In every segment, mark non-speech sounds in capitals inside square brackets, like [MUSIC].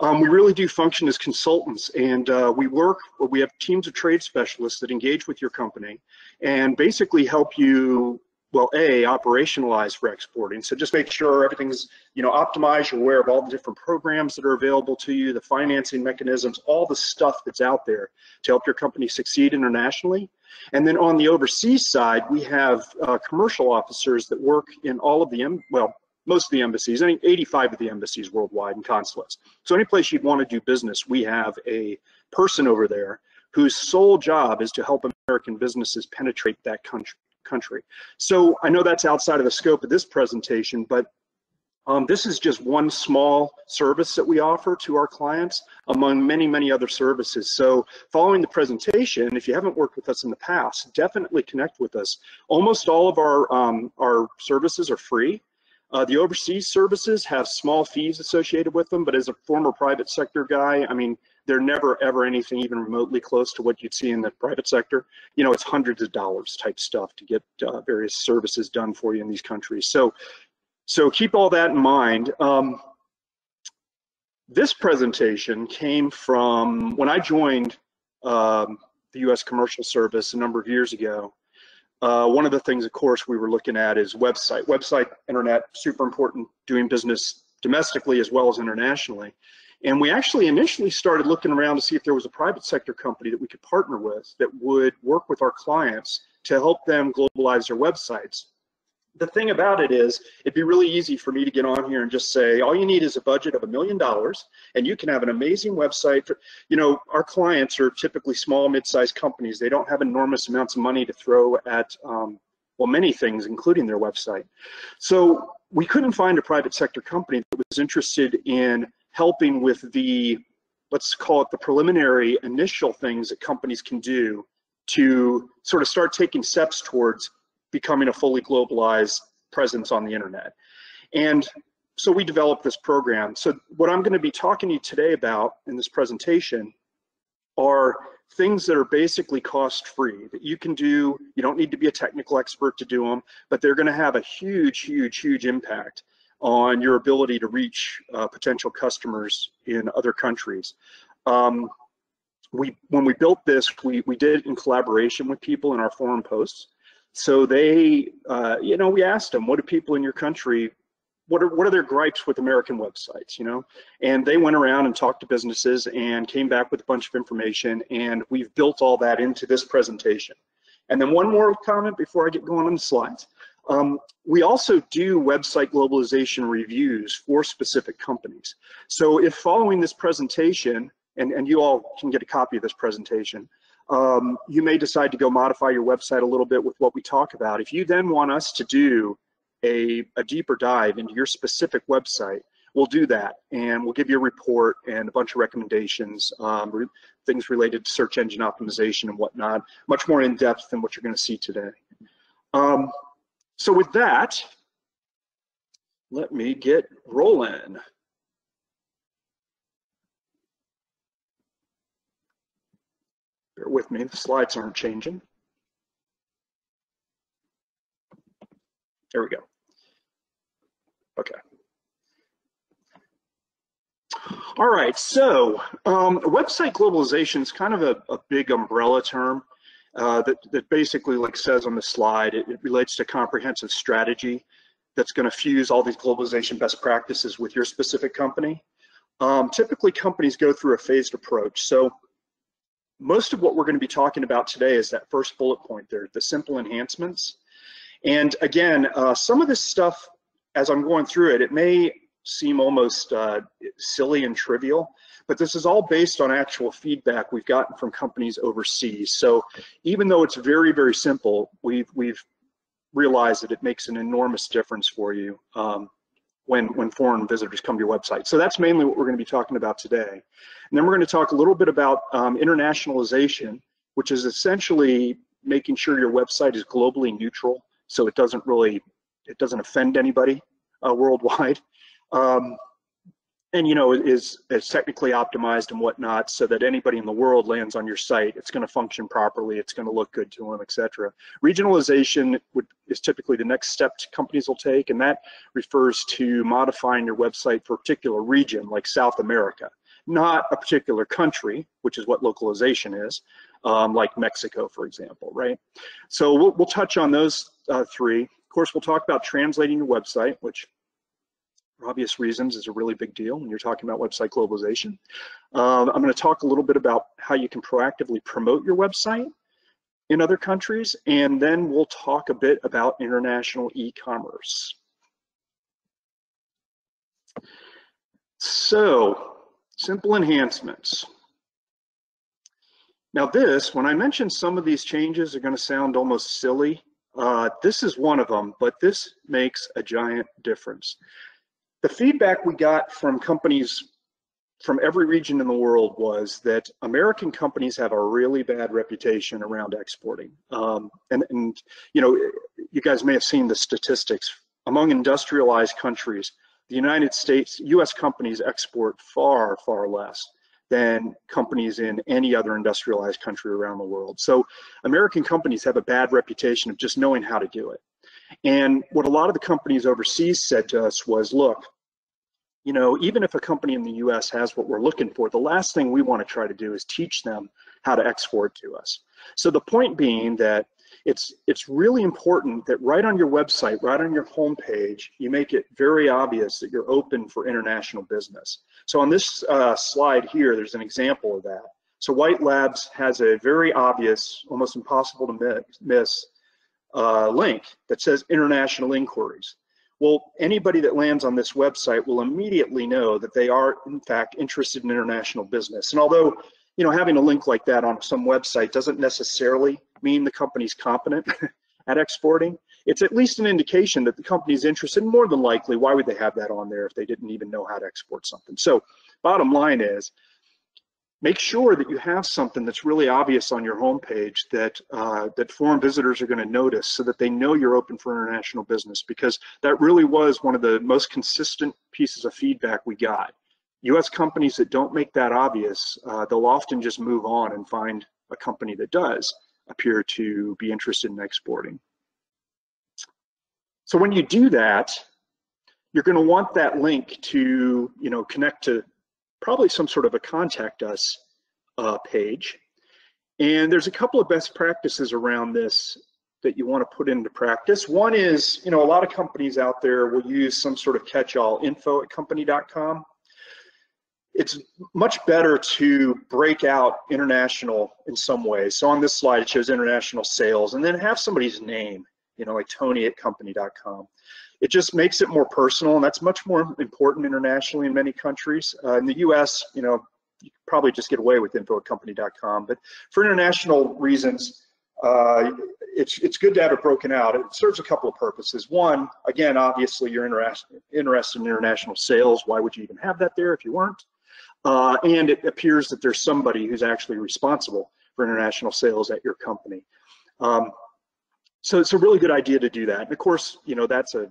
Um, we really do function as consultants and uh, we work, we have teams of trade specialists that engage with your company and basically help you well, A, operationalize for exporting. So just make sure everything's, you know, optimized, you're aware of all the different programs that are available to you, the financing mechanisms, all the stuff that's out there to help your company succeed internationally. And then on the overseas side, we have uh, commercial officers that work in all of the, well, most of the embassies, I think 85 of the embassies worldwide and consulates. So any place you'd want to do business, we have a person over there whose sole job is to help American businesses penetrate that country country. So I know that's outside of the scope of this presentation, but um, this is just one small service that we offer to our clients among many, many other services. So following the presentation, if you haven't worked with us in the past, definitely connect with us. Almost all of our, um, our services are free. Uh, the overseas services have small fees associated with them, but as a former private sector guy, I mean, they're never ever anything even remotely close to what you'd see in the private sector. You know, it's hundreds of dollars type stuff to get uh, various services done for you in these countries. So, so keep all that in mind. Um, this presentation came from when I joined um, the U.S. Commercial Service a number of years ago. Uh, one of the things, of course, we were looking at is website. Website, internet, super important doing business domestically as well as internationally. And we actually initially started looking around to see if there was a private sector company that we could partner with that would work with our clients to help them globalize their websites. The thing about it is, it'd be really easy for me to get on here and just say, all you need is a budget of a million dollars, and you can have an amazing website. For, you know, our clients are typically small, mid-sized companies. They don't have enormous amounts of money to throw at, um, well, many things, including their website. So we couldn't find a private sector company that was interested in helping with the, let's call it the preliminary initial things that companies can do to sort of start taking steps towards becoming a fully globalized presence on the internet. And so we developed this program. So what I'm gonna be talking to you today about in this presentation are things that are basically cost free that you can do. You don't need to be a technical expert to do them, but they're gonna have a huge, huge, huge impact on your ability to reach uh, potential customers in other countries. Um, we, when we built this, we, we did it in collaboration with people in our forum posts. So they, uh, you know, we asked them, what do people in your country, what are, what are their gripes with American websites, you know? And they went around and talked to businesses and came back with a bunch of information and we've built all that into this presentation. And then one more comment before I get going on the slides. Um, we also do website globalization reviews for specific companies. So if following this presentation, and, and you all can get a copy of this presentation, um, you may decide to go modify your website a little bit with what we talk about. If you then want us to do a, a deeper dive into your specific website, we'll do that and we'll give you a report and a bunch of recommendations, um, re things related to search engine optimization and whatnot, much more in depth than what you're gonna see today. Um, so with that, let me get rolling. With me, the slides aren't changing. There we go. Okay. All right, so um, website globalization is kind of a, a big umbrella term. Uh, that, that basically, like says on the slide, it, it relates to comprehensive strategy that's going to fuse all these globalization best practices with your specific company. Um, typically, companies go through a phased approach. So most of what we're going to be talking about today is that first bullet point there, the simple enhancements. And again, uh, some of this stuff, as I'm going through it, it may seem almost uh, silly and trivial, but this is all based on actual feedback we've gotten from companies overseas. So even though it's very, very simple, we've, we've realized that it makes an enormous difference for you um, when, when foreign visitors come to your website. So that's mainly what we're gonna be talking about today. And then we're gonna talk a little bit about um, internationalization, which is essentially making sure your website is globally neutral so it doesn't really, it doesn't offend anybody uh, worldwide. Um, and you know is is technically optimized and whatnot so that anybody in the world lands on your site it's going to function properly it's going to look good to them etc regionalization would, is typically the next step companies will take and that refers to modifying your website for a particular region like south america. Not a particular country which is what localization is um, like mexico for example right? So we'll, we'll touch on those uh, three. Of course we'll talk about translating your website which for obvious reasons is a really big deal when you're talking about website globalization. Um, I'm going to talk a little bit about how you can proactively promote your website in other countries, and then we'll talk a bit about international e-commerce. So, simple enhancements. Now this, when I mention some of these changes are gonna sound almost silly, uh, this is one of them, but this makes a giant difference the feedback we got from companies from every region in the world was that American companies have a really bad reputation around exporting. Um, and, and, you know, you guys may have seen the statistics. Among industrialized countries, the United States, US companies export far, far less than companies in any other industrialized country around the world. So American companies have a bad reputation of just knowing how to do it. And what a lot of the companies overseas said to us was, look, you know, even if a company in the US has what we're looking for, the last thing we want to try to do is teach them how to export to us. So the point being that it's it's really important that right on your website, right on your homepage, you make it very obvious that you're open for international business. So on this uh, slide here, there's an example of that. So White Labs has a very obvious, almost impossible to miss uh, link that says international inquiries. Well, anybody that lands on this website will immediately know that they are, in fact, interested in international business. And although, you know, having a link like that on some website doesn't necessarily mean the company's competent [LAUGHS] at exporting, it's at least an indication that the company's interested. More than likely, why would they have that on there if they didn't even know how to export something? So, bottom line is, make sure that you have something that's really obvious on your homepage that uh, that foreign visitors are going to notice so that they know you're open for international business because that really was one of the most consistent pieces of feedback we got. Us companies that don't make that obvious uh, they'll often just move on and find a company that does appear to be interested in exporting. So when you do that you're going to want that link to you know connect to probably some sort of a contact us uh, page. And there's a couple of best practices around this that you want to put into practice. One is, you know, a lot of companies out there will use some sort of catch-all info at company.com. It's much better to break out international in some ways. So on this slide, it shows international sales and then have somebody's name, you know, like Tony at company.com it just makes it more personal, and that's much more important internationally in many countries. Uh, in the U.S., you know, you probably just get away with info at company.com, but for international reasons, uh, it's it's good to have it broken out. It serves a couple of purposes. One, again, obviously you're interested in international sales. Why would you even have that there if you weren't? Uh, and it appears that there's somebody who's actually responsible for international sales at your company. Um, so it's a really good idea to do that. And of course, you know, that's a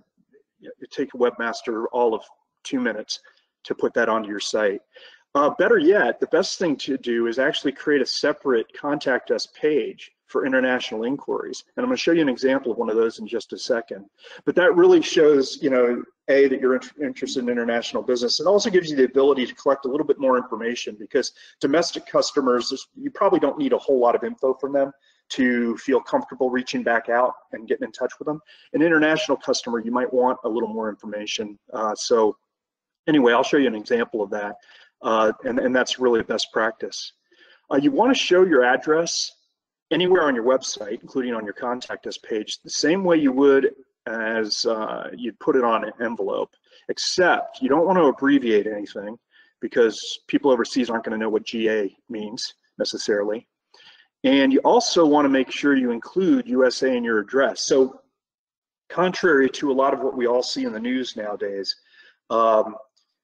it take a webmaster all of two minutes to put that onto your site. Uh, better yet, the best thing to do is actually create a separate contact us page for international inquiries. And I'm going to show you an example of one of those in just a second. But that really shows, you know, A, that you're interested in international business. It also gives you the ability to collect a little bit more information because domestic customers, you probably don't need a whole lot of info from them to feel comfortable reaching back out and getting in touch with them. An international customer, you might want a little more information. Uh, so anyway, I'll show you an example of that. Uh, and, and that's really best practice. Uh, you want to show your address anywhere on your website, including on your contact us page, the same way you would as uh, you'd put it on an envelope, except you don't want to abbreviate anything because people overseas aren't going to know what GA means necessarily. And you also want to make sure you include USA in your address. So contrary to a lot of what we all see in the news nowadays, um,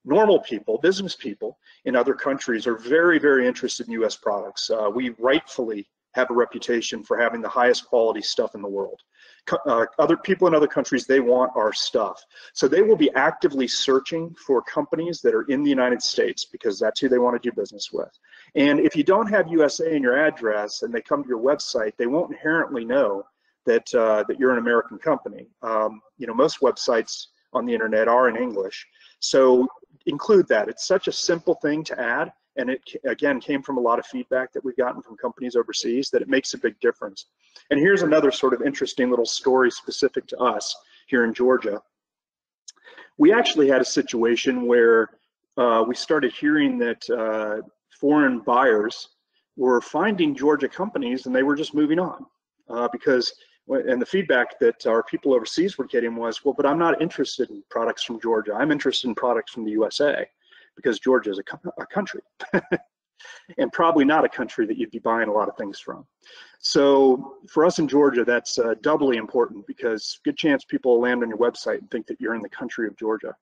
normal people, business people in other countries are very, very interested in US products. Uh, we rightfully have a reputation for having the highest quality stuff in the world. Uh, other people in other countries, they want our stuff. So they will be actively searching for companies that are in the United States because that's who they want to do business with. And if you don't have USA in your address and they come to your website, they won't inherently know that uh, that you're an American company. Um, you know, most websites on the internet are in English, so include that. It's such a simple thing to add, and it again came from a lot of feedback that we've gotten from companies overseas that it makes a big difference. And here's another sort of interesting little story specific to us here in Georgia. We actually had a situation where uh, we started hearing that uh, foreign buyers were finding Georgia companies and they were just moving on uh, because and the feedback that our people overseas were getting was, well, but I'm not interested in products from Georgia. I'm interested in products from the USA because Georgia is a, a country [LAUGHS] and probably not a country that you'd be buying a lot of things from. So for us in Georgia, that's uh, doubly important because good chance people will land on your website and think that you're in the country of Georgia.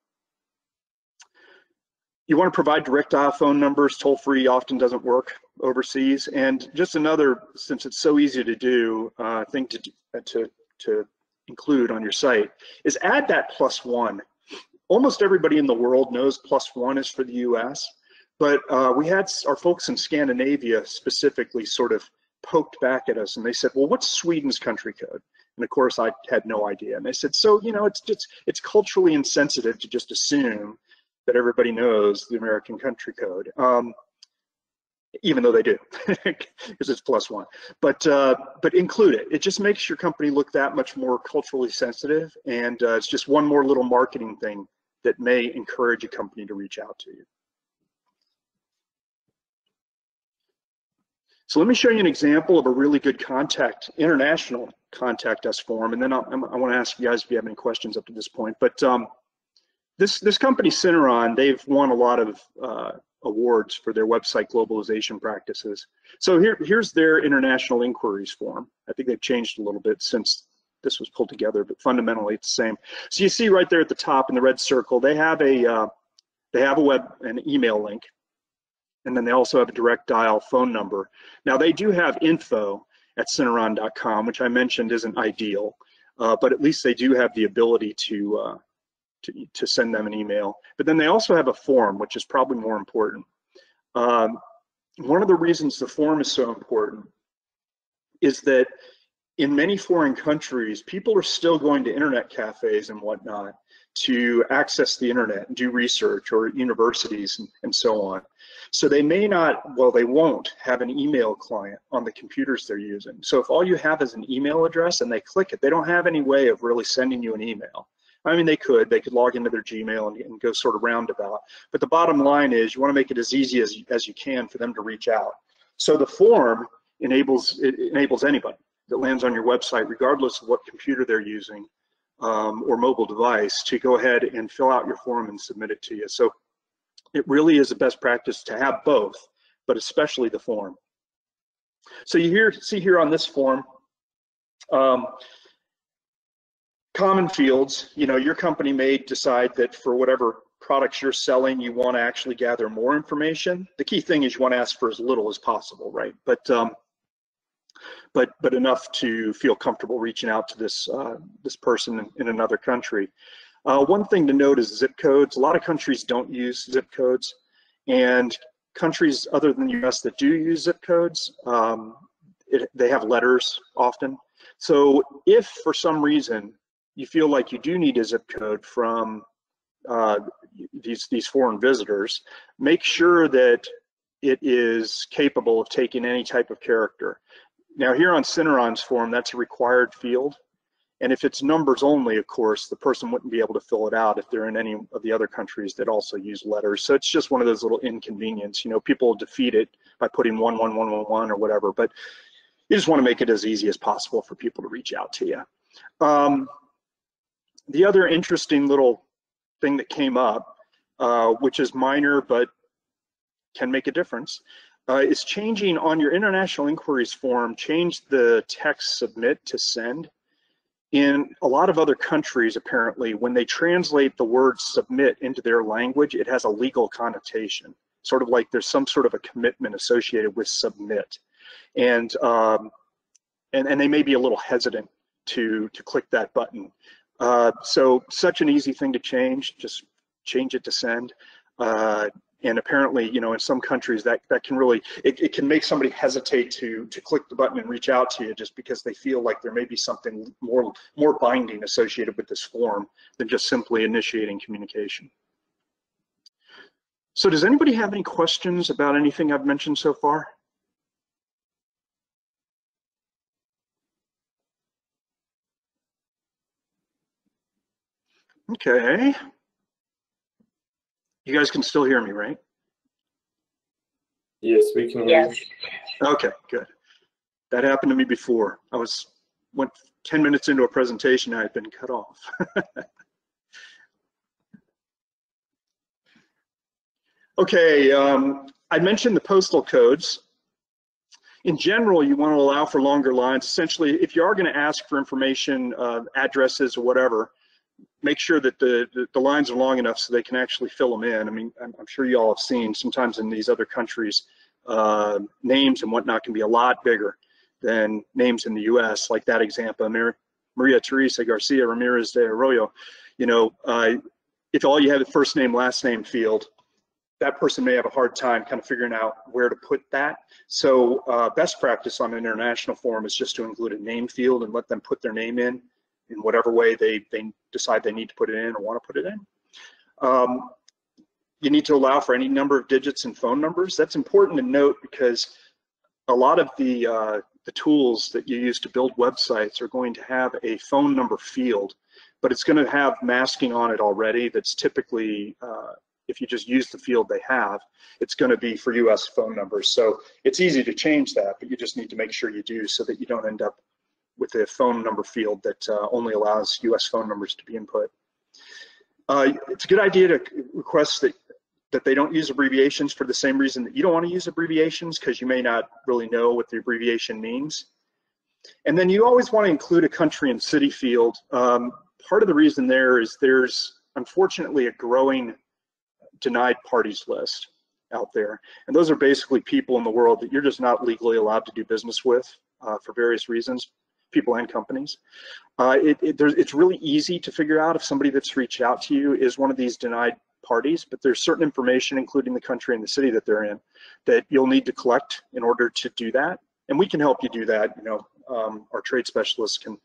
You want to provide direct phone numbers, toll free often doesn't work overseas. And just another, since it's so easy to do, uh, thing to, to, to include on your site is add that plus one. Almost everybody in the world knows plus one is for the US, but uh, we had our folks in Scandinavia specifically sort of poked back at us and they said, well, what's Sweden's country code? And of course I had no idea. And they said, so, you know, it's just, it's culturally insensitive to just assume that everybody knows the American country code, um, even though they do, [LAUGHS] because it's plus one. But uh, but include it. It just makes your company look that much more culturally sensitive, and uh, it's just one more little marketing thing that may encourage a company to reach out to you. So let me show you an example of a really good contact, international contact us form, and then I'll, i want to ask you guys if you have any questions up to this point. But um, this this company Syneron, they've won a lot of uh, awards for their website globalization practices. So here here's their international inquiries form. I think they've changed a little bit since this was pulled together, but fundamentally it's the same. So you see right there at the top in the red circle, they have a uh, they have a web an email link, and then they also have a direct dial phone number. Now they do have info at Syneron.com, which I mentioned isn't ideal, uh, but at least they do have the ability to uh, to, to send them an email. But then they also have a form, which is probably more important. Um, one of the reasons the form is so important is that in many foreign countries, people are still going to internet cafes and whatnot to access the internet and do research or universities and, and so on. So they may not, well, they won't have an email client on the computers they're using. So if all you have is an email address and they click it, they don't have any way of really sending you an email. I mean, they could. They could log into their Gmail and, and go sort of roundabout. But the bottom line is you want to make it as easy as, as you can for them to reach out. So the form enables it enables anybody that lands on your website, regardless of what computer they're using um, or mobile device, to go ahead and fill out your form and submit it to you. So it really is a best practice to have both, but especially the form. So you hear, see here on this form, um, common fields, you know, your company may decide that for whatever products you're selling, you want to actually gather more information. The key thing is you want to ask for as little as possible, right? But um, but but enough to feel comfortable reaching out to this uh, this person in, another country. Uh, one thing to note is zip codes. A lot of countries don't use zip codes, and countries other than the U.S. that do use zip codes, um, it, they have letters often. So if for some reason you feel like you do need a zip code from uh, these these foreign visitors, make sure that it is capable of taking any type of character. Now here on Syneron's form, that's a required field. And if it's numbers only, of course, the person wouldn't be able to fill it out if they're in any of the other countries that also use letters. So it's just one of those little inconvenience. You know, people defeat it by putting one, one, one, one, one, or whatever. But you just want to make it as easy as possible for people to reach out to you. Um, the other interesting little thing that came up, uh, which is minor but can make a difference, uh, is changing on your international inquiries form, change the text submit to send. In a lot of other countries, apparently, when they translate the word submit into their language, it has a legal connotation, sort of like there's some sort of a commitment associated with submit. and um, and and they may be a little hesitant to to click that button. Uh, so such an easy thing to change. Just change it to send. Uh, and apparently, you know, in some countries that that can really it, it can make somebody hesitate to to click the button and reach out to you just because they feel like there may be something more more binding associated with this form than just simply initiating communication. So does anybody have any questions about anything I've mentioned so far? Okay. You guys can still hear me, right? Yes, we can. Yes. Okay, good. That happened to me before. I was went 10 minutes into a presentation, I had been cut off. [LAUGHS] okay, um, I mentioned the postal codes. In general, you want to allow for longer lines. Essentially, if you are going to ask for information, uh, addresses or whatever, make sure that the, the, the, lines are long enough so they can actually fill them in. I mean, I'm, I'm sure you all have seen sometimes in these other countries, uh, names and whatnot can be a lot bigger than names in the US, like that example, Maria, Maria Teresa Garcia Ramirez de Arroyo. You know, uh, if all you have the first name, last name field, that person may have a hard time kind of figuring out where to put that. So uh, best practice on an international form is just to include a name field and let them put their name in in whatever way they, they decide they need to put it in or want to put it in. Um, you need to allow for any number of digits and phone numbers. That's important to note because a lot of the, uh, the tools that you use to build websites are going to have a phone number field, but it's going to have masking on it already that's typically, uh, if you just use the field they have, it's going to be for US phone numbers. So it's easy to change that, but you just need to make sure you do so that you don't end up with a phone number field that uh, only allows US phone numbers to be input. Uh, it's a good idea to request that that they don't use abbreviations for the same reason that you don't want to use abbreviations because you may not really know what the abbreviation means. And then you always want to include a country and city field. Um, part of the reason there is there's unfortunately a growing denied parties list out there. And those are basically people in the world that you're just not legally allowed to do business with uh, for various reasons people and companies. Uh, it, it, it's really easy to figure out if somebody that's reached out to you is one of these denied parties, but there's certain information, including the country and the city that they're in, that you'll need to collect in order to do that. And we can help you do that. You know, um, our trade specialists can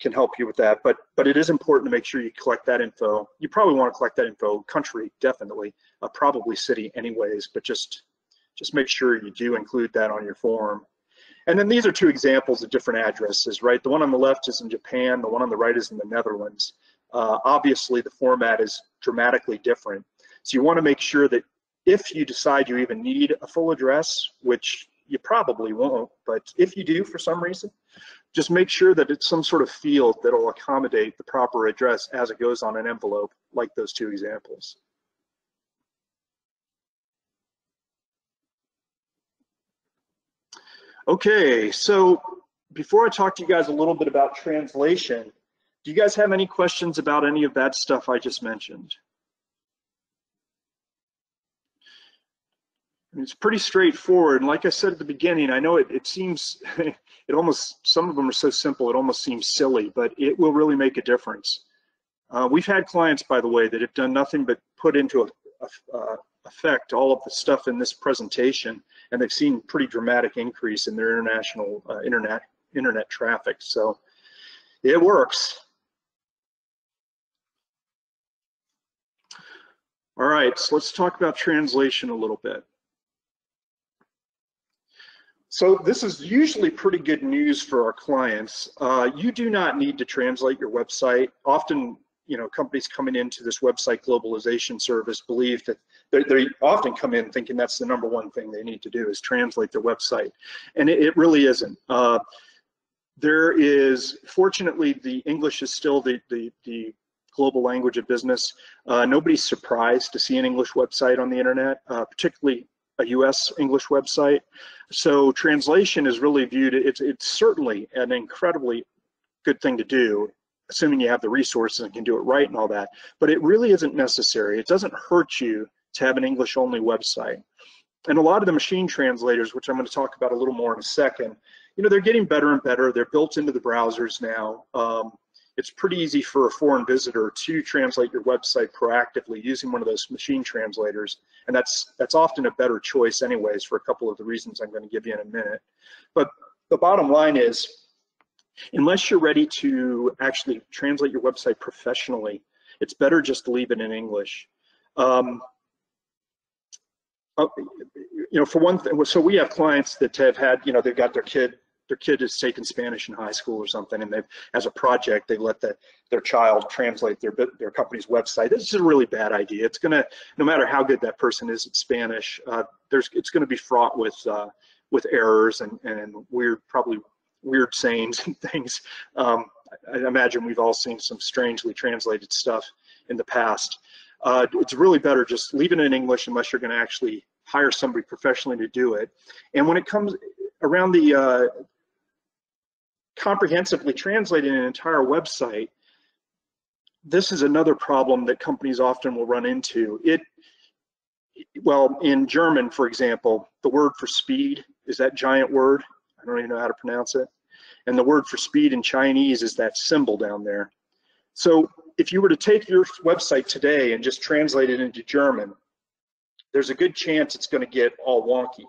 can help you with that. But but it is important to make sure you collect that info. You probably want to collect that info, country definitely, uh, probably city anyways. But just just make sure you do include that on your form. And then these are two examples of different addresses, right? The one on the left is in Japan, the one on the right is in the Netherlands. Uh, obviously, the format is dramatically different. So you want to make sure that if you decide you even need a full address, which you probably won't, but if you do for some reason, just make sure that it's some sort of field that will accommodate the proper address as it goes on an envelope, like those two examples. Okay, so before I talk to you guys a little bit about translation, do you guys have any questions about any of that stuff I just mentioned? It's pretty straightforward. And like I said at the beginning, I know it, it seems, [LAUGHS] it almost, some of them are so simple, it almost seems silly, but it will really make a difference. Uh, we've had clients, by the way, that have done nothing but put into a, a, a effect all of the stuff in this presentation, and they've seen pretty dramatic increase in their international uh, internet internet traffic. So it works. All right, so let's talk about translation a little bit. So this is usually pretty good news for our clients. Uh, you do not need to translate your website. Often you know, companies coming into this website globalization service believe that they often come in thinking that's the number one thing they need to do is translate their website, and it, it really isn't. Uh, there is, fortunately, the English is still the the, the global language of business. Uh, nobody's surprised to see an English website on the internet, uh, particularly a U.S. English website. So translation is really viewed. It's it's certainly an incredibly good thing to do assuming you have the resources and can do it right and all that. But it really isn't necessary. It doesn't hurt you to have an English only website. and a lot of the machine translators, which I'm going to talk about a little more in a second, you know, they're getting better and better. They're built into the browsers now. Um, it's pretty easy for a foreign visitor to translate your website proactively using one of those machine translators. And that's that's often a better choice anyways for a couple of the reasons I'm going to give you in a minute. But the bottom line is, unless you're ready to actually translate your website professionally, it's better just to leave it in English. Um, uh, you know, for one thing, so we have clients that have had, you know, they've got their kid their kid is taking Spanish in high school or something, and they've, as a project, they let the, their child translate their their company's website. This is a really bad idea. It's gonna, no matter how good that person is at Spanish, uh, there's it's gonna be fraught with uh, with errors and and weird, probably weird sayings and [LAUGHS] things. Um, I imagine we've all seen some strangely translated stuff in the past. Uh, it's really better just leave it in English unless you're going to actually hire somebody professionally to do it. And when it comes around the uh, comprehensively translating an entire website, this is another problem that companies often will run into. It, well, in German, for example, the word for speed is that giant word. I don't even know how to pronounce it. And the word for speed in Chinese is that symbol down there. So if you were to take your website today and just translate it into German, there's a good chance it's going to get all wonky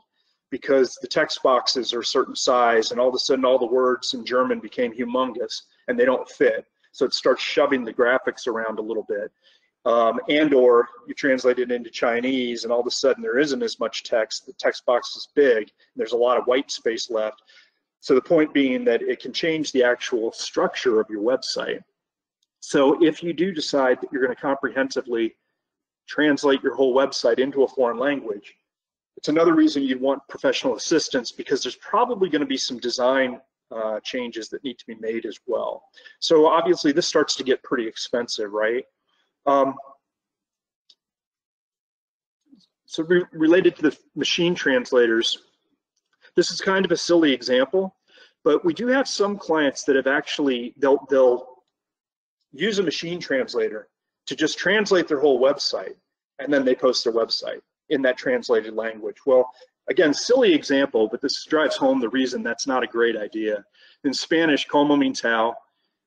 because the text boxes are a certain size and all of a sudden all the words in German became humongous and they don't fit. So it starts shoving the graphics around a little bit. Um, and or you translate it into Chinese and all of a sudden there isn't as much text, the text box is big, there's a lot of white space left. So the point being that it can change the actual structure of your website. So if you do decide that you're gonna comprehensively translate your whole website into a foreign language, it's another reason you'd want professional assistance because there's probably going to be some design uh, changes that need to be made as well. So obviously this starts to get pretty expensive, right? Um, so re related to the machine translators, this is kind of a silly example, but we do have some clients that have actually, they'll, they'll use a machine translator to just translate their whole website and then they post their website in that translated language. Well, again, silly example, but this drives home the reason that's not a great idea. In Spanish, como means how,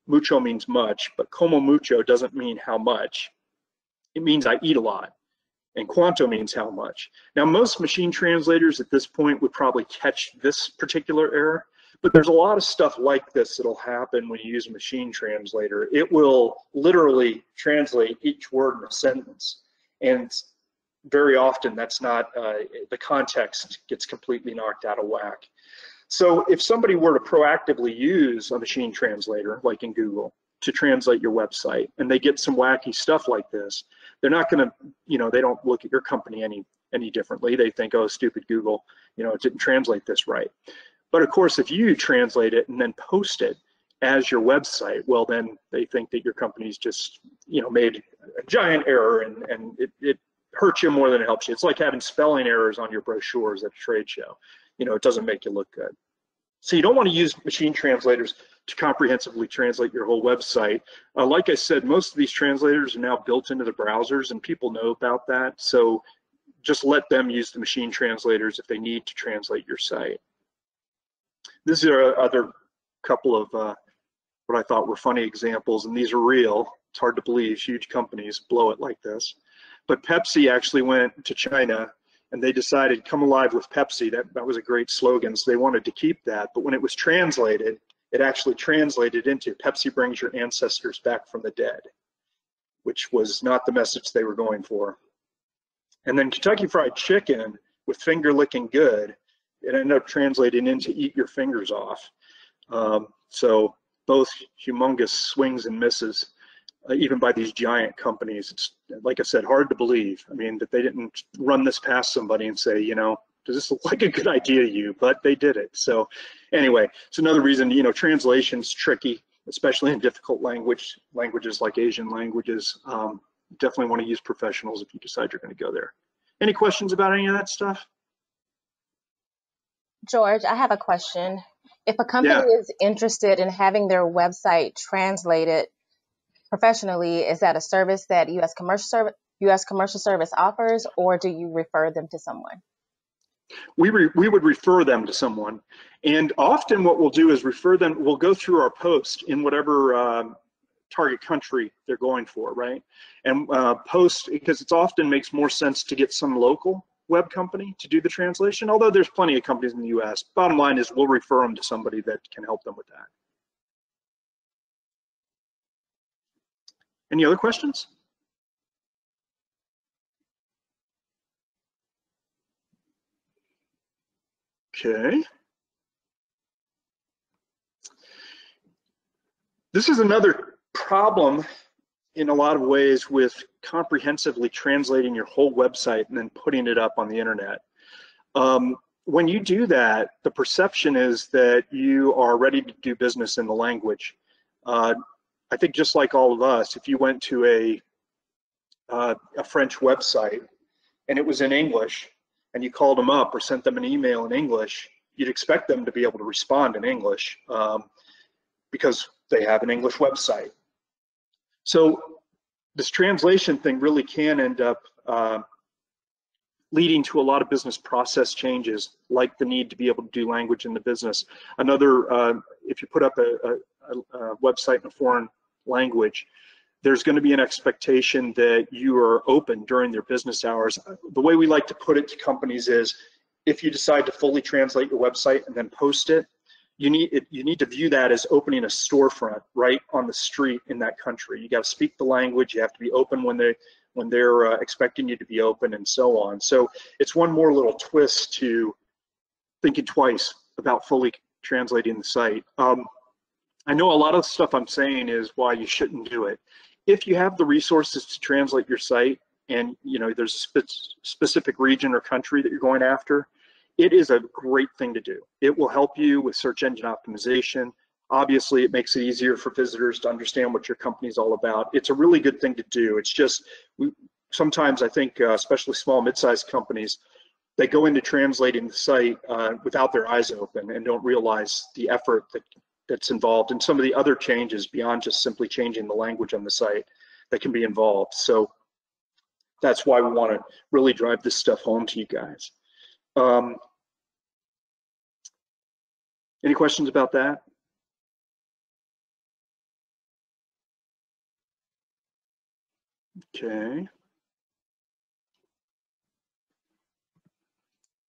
mucho means much, but como mucho doesn't mean how much. It means I eat a lot. And cuanto means how much. Now, most machine translators at this point would probably catch this particular error, but there's a lot of stuff like this that'll happen when you use a machine translator. It will literally translate each word in a sentence. And very often that's not, uh, the context gets completely knocked out of whack. So if somebody were to proactively use a machine translator, like in Google, to translate your website, and they get some wacky stuff like this, they're not gonna, you know, they don't look at your company any any differently. They think, oh, stupid Google, you know, it didn't translate this right. But of course, if you translate it and then post it as your website, well, then they think that your company's just, you know, made a giant error and, and it, it hurts you more than it helps you. It's like having spelling errors on your brochures at a trade show. You know, it doesn't make you look good. So you don't want to use machine translators to comprehensively translate your whole website. Uh, like I said, most of these translators are now built into the browsers and people know about that. So just let them use the machine translators if they need to translate your site. These are other couple of uh, what I thought were funny examples, and these are real. It's hard to believe huge companies blow it like this. But Pepsi actually went to China and they decided come alive with Pepsi. That, that was a great slogan. So they wanted to keep that. But when it was translated, it actually translated into Pepsi brings your ancestors back from the dead, which was not the message they were going for. And then Kentucky Fried Chicken with finger licking good, it ended up translating into eat your fingers off. Um, so both humongous swings and misses uh, even by these giant companies. It's like I said, hard to believe. I mean, that they didn't run this past somebody and say, you know, does this look [LAUGHS] like a good idea to you? But they did it. So anyway, it's another reason, you know, translation's tricky, especially in difficult language, languages like Asian languages. Um, definitely want to use professionals if you decide you're going to go there. Any questions about any of that stuff? George, I have a question. If a company yeah. is interested in having their website translated professionally, is that a service that U.S. Commercial Service U.S. Commercial Service offers, or do you refer them to someone? we, re, we would refer them to someone. And often what we'll do is refer them, we'll go through our post in whatever um, target country they're going for, right? And uh, post, because it often makes more sense to get some local web company to do the translation, although there's plenty of companies in the US. Bottom line is we'll refer them to somebody that can help them with that. Any other questions? Okay. This is another problem in a lot of ways with comprehensively translating your whole website and then putting it up on the internet. Um, when you do that, the perception is that you are ready to do business in the language. Uh, I think just like all of us, if you went to a, uh, a French website and it was in English and you called them up or sent them an email in English, you'd expect them to be able to respond in English um, because they have an English website. So this translation thing really can end up uh, leading to a lot of business process changes, like the need to be able to do language in the business. Another, uh, if you put up a, a, a, website in a foreign language, there's going to be an expectation that you are open during their business hours. The way we like to put it to companies is, if you decide to fully translate your website and then post it, you need it, you need to view that as opening a storefront right on the street in that country. You got to speak the language. You have to be open when they when they're uh, expecting you to be open and so on. So it's one more little twist to thinking twice about fully translating the site. Um, I know a lot of the stuff I'm saying is why you shouldn't do it. If you have the resources to translate your site and you know there's a spe specific region or country that you're going after, it is a great thing to do. It will help you with search engine optimization. Obviously, it makes it easier for visitors to understand what your company is all about. It's a really good thing to do. It's just, we, sometimes I think, uh, especially small, mid-sized companies, they go into translating the site uh, without their eyes open and don't realize the effort that, that's involved and some of the other changes beyond just simply changing the language on the site that can be involved. So that's why we want to really drive this stuff home to you guys. Um, any questions about that? Okay.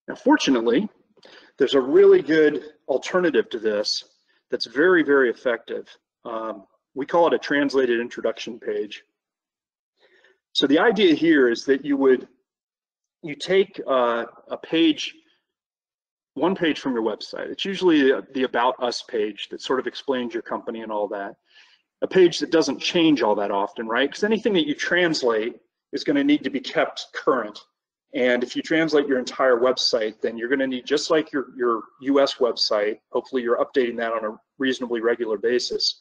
Now, fortunately, there's a really good alternative to this that's very, very effective. Um, we call it a translated introduction page. So the idea here is that you would, you take uh, a page one page from your website. It's usually the About Us page that sort of explains your company and all that. A page that doesn't change all that often, right? Because anything that you translate is going to need to be kept current. And if you translate your entire website, then you're going to need, just like your, your US website, hopefully you're updating that on a reasonably regular basis.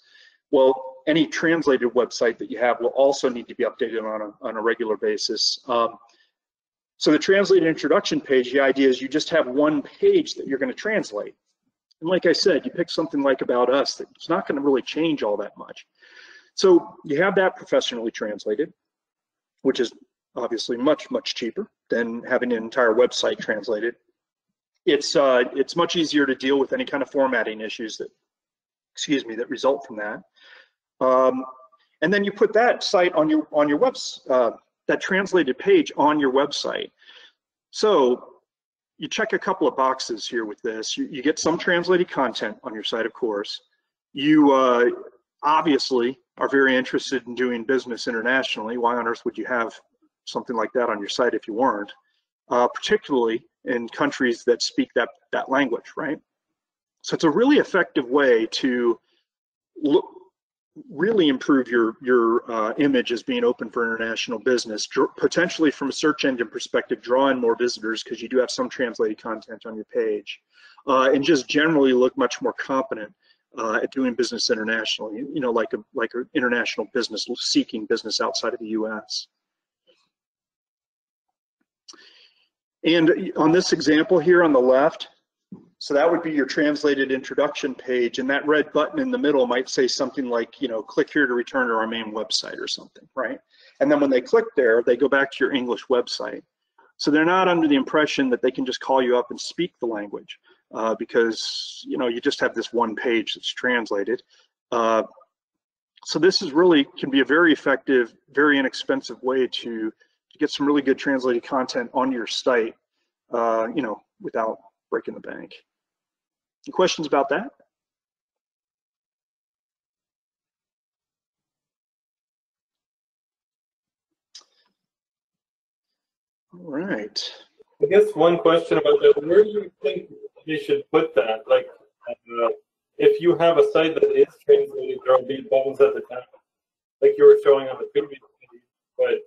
Well, any translated website that you have will also need to be updated on a, on a regular basis. Um, so the translated introduction page, the idea is you just have one page that you're going to translate. And like I said, you pick something like About Us that's not going to really change all that much. So you have that professionally translated, which is obviously much, much cheaper than having an entire website translated. It's, uh, it's much easier to deal with any kind of formatting issues that, excuse me, that result from that. Um, and then you put that site on your, on your web, uh, that translated page on your website. So you check a couple of boxes here with this. You, you get some translated content on your site, of course. You uh, obviously are very interested in doing business internationally. Why on earth would you have something like that on your site if you weren't? Uh, particularly in countries that speak that, that language, right? So it's a really effective way to look, really improve your your uh, image as being open for international business. Potentially, from a search engine perspective, draw in more visitors because you do have some translated content on your page, uh, and just generally look much more competent uh, at doing business internationally. You know, like a like an international business seeking business outside of the U.S. And on this example here on the left, so that would be your translated introduction page, and that red button in the middle might say something like, you know, click here to return to our main website or something, right? And then when they click there, they go back to your English website. So they're not under the impression that they can just call you up and speak the language uh, because you know you just have this one page that's translated. Uh, so this is really can be a very effective, very inexpensive way to, to get some really good translated content on your site, uh, you know, without breaking the bank. Any questions about that? All right. I guess one question about that, where do you think they should put that? Like, uh, if you have a site that is translated, there'll be buttons at the top, like you were showing on the previous page. But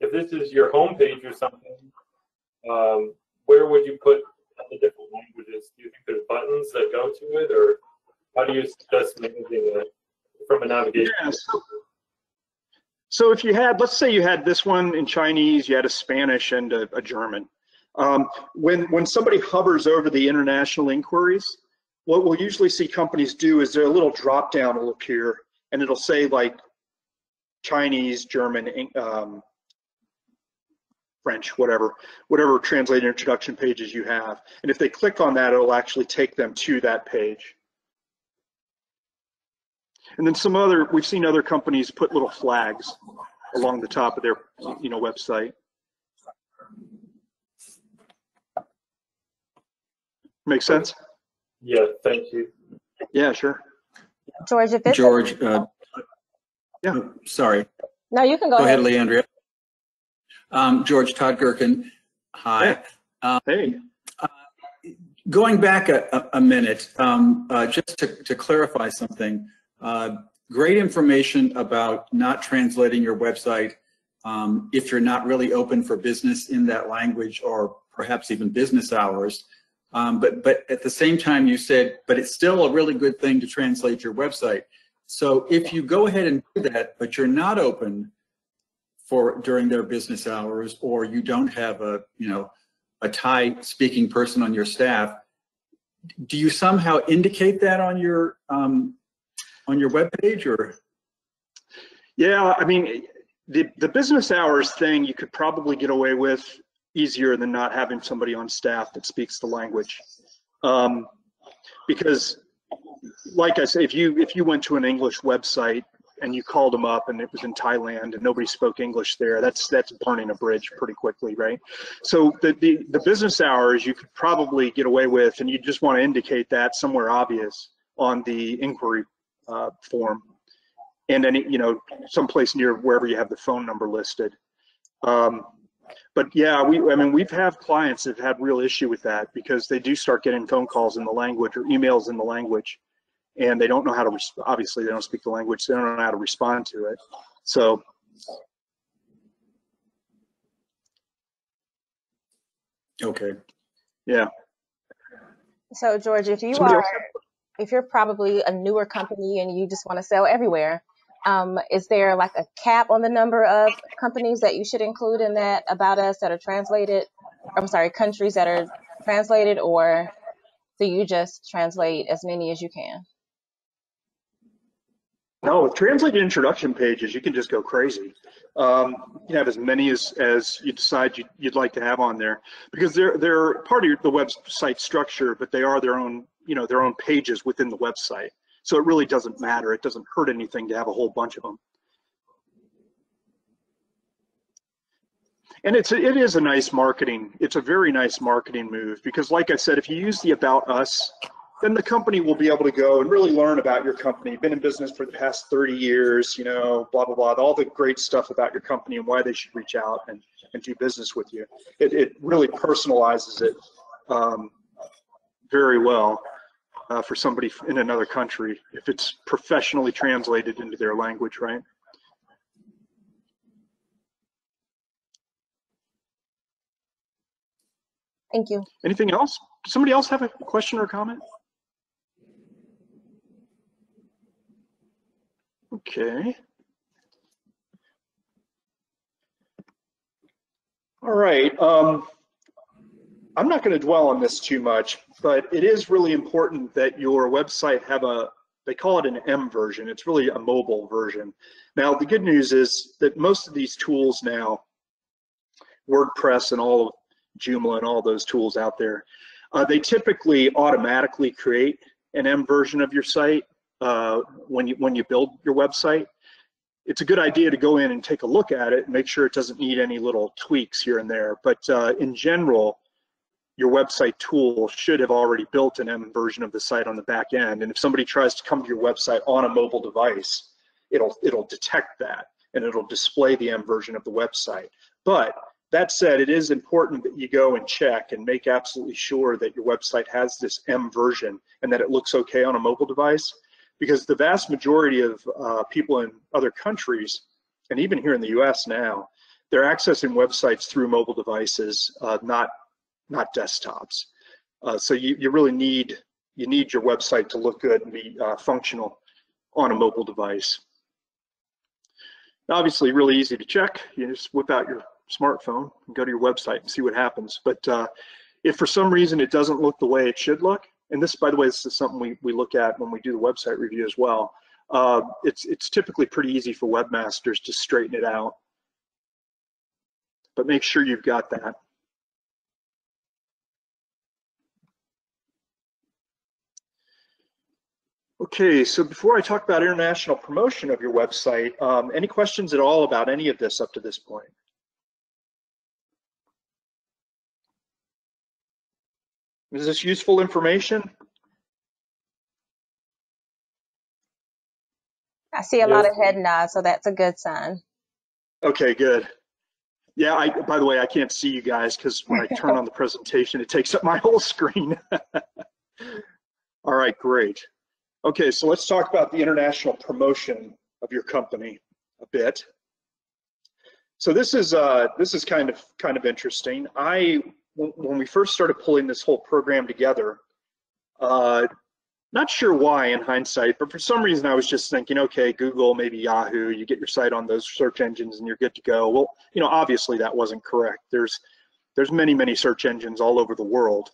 if this is your homepage or something, um, where would you put the different languages? Do you think there's buttons that go to it, or how do you suggest managing it from a navigation? Yeah, so, so if you had, let's say you had this one in Chinese, you had a Spanish and a, a German. Um, when when somebody hovers over the international inquiries, what we'll usually see companies do is a little drop down will appear, and it'll say like Chinese, German, um, French, whatever, whatever translated introduction pages you have. And if they click on that, it'll actually take them to that page. And then some other, we've seen other companies put little flags along the top of their, you know, website. Make sense? Yeah, thank you. Yeah, sure. George, if it's George, uh, Yeah. sorry. no, you can go, Go ahead. ahead, Leandria. Um, George Todd Gherkin. Hi. Hey, Going back a, a- a minute, um, uh, just to, to clarify something, uh, great information about not translating your website um, if you're not really open for business in that language or perhaps even business hours. Um, but, but at the same time, you said, but it's still a really good thing to translate your website. So if you go ahead and do that, but you're not open for during their business hours, or you don't have a, you know, a Thai speaking person on your staff, do you somehow indicate that on your um, on your webpage or? yeah, I mean, the, the business hours thing you could probably get away with easier than not having somebody on staff that speaks the language. Um, because like I say, if you if you went to an English website and you called them up and it was in Thailand and nobody spoke English there, that's that's burning a bridge pretty quickly, right? So the the, the business hours you could probably get away with, and you just want to indicate that somewhere obvious on the inquiry uh, form, and then you know someplace near wherever you have the phone number listed. Um, but yeah, we I mean we've had clients that have had real issue with that because they do start getting phone calls in the language or emails in the language and they don't know how to res- obviously they don't speak the language so they don't know how to respond to it so Okay. yeah So George, if you are, if you're probably a newer company and you just want to sell everywhere, um, is there like a cap on the number of companies that you should include in that about us that are translated? I'm sorry, countries that are translated, or do you just translate as many as you can? No with translated introduction pages. You can just go crazy. Um, you can have as many as as you decide you'd, you'd like to have on there. Because they're they're part of the website structure but they are their own you know their own pages within the website. So it really doesn't matter. It doesn't hurt anything to have a whole bunch of them. And it's it is a nice marketing. It's a very nice marketing move because, like I said, if you use the about us, then the company will be able to go and really learn about your company. Been in business for the past 30 years, you know, blah blah blah, all the great stuff about your company and why they should reach out and and do business with you. It it really personalizes it um, very well uh, for somebody in another country if it's professionally translated into their language, right? Thank you. Anything else? Does somebody else have a question or comment? Okay. All right. Um, I'm not going to dwell on this too much, but it is really important that your website have a, they call it an M version. It's really a mobile version. Now, the good news is that most of these tools now, WordPress and all of Joomla and all those tools out there. Uh, they typically automatically create an M version of your site uh, when you when you build your website. It's a good idea to go in and take a look at it and make sure it doesn't need any little tweaks here and there. But uh, in general, your website tool should have already built an M version of the site on the back end. And if somebody tries to come to your website on a mobile device, it'll it'll detect that and it'll display the M version of the website. But that said, it is important that you go and check and make absolutely sure that your website has this M version and that it looks okay on a mobile device because the vast majority of uh, people in other countries, and even here in the US now, they're accessing websites through mobile devices, uh, not, not desktops. Uh, so you, you really need, you need your website to look good and be uh, functional on a mobile device. Obviously, really easy to check. You just whip out your smartphone and go to your website and see what happens. But uh, if for some reason it doesn't look the way it should look, and this, by the way, this is something we, we look at when we do the website review as well, uh, it's, it's typically pretty easy for webmasters to straighten it out. But make sure you've got that. Okay, so before I talk about international promotion of your website, um, any questions at all about any of this up to this point? Is this useful information? I see a lot of head nods, so that's a good sign. Okay, good. Yeah, I, by the way, I can't see you guys because when I turn on the presentation, it takes up my whole screen. [LAUGHS] All right, great. Okay, so let's talk about the international promotion of your company a bit. So this is uh, this is kind of kind of interesting. I when we first started pulling this whole program together, uh, not sure why in hindsight, but for some reason I was just thinking, okay, Google, maybe Yahoo, you get your site on those search engines and you're good to go. Well, you know, obviously that wasn't correct. There's there's many many search engines all over the world.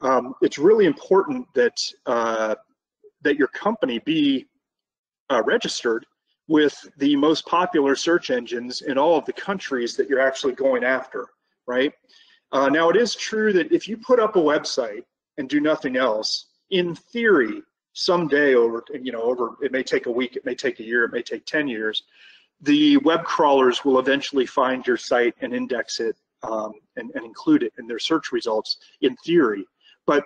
Um, it's really important that uh, that your company be uh, registered with the most popular search engines in all of the countries that you're actually going after, right? Uh, now it is true that if you put up a website and do nothing else, in theory, someday over, you know, over, it may take a week, it may take a year, it may take 10 years, the web crawlers will eventually find your site and index it um, and, and include it in their search results in theory. But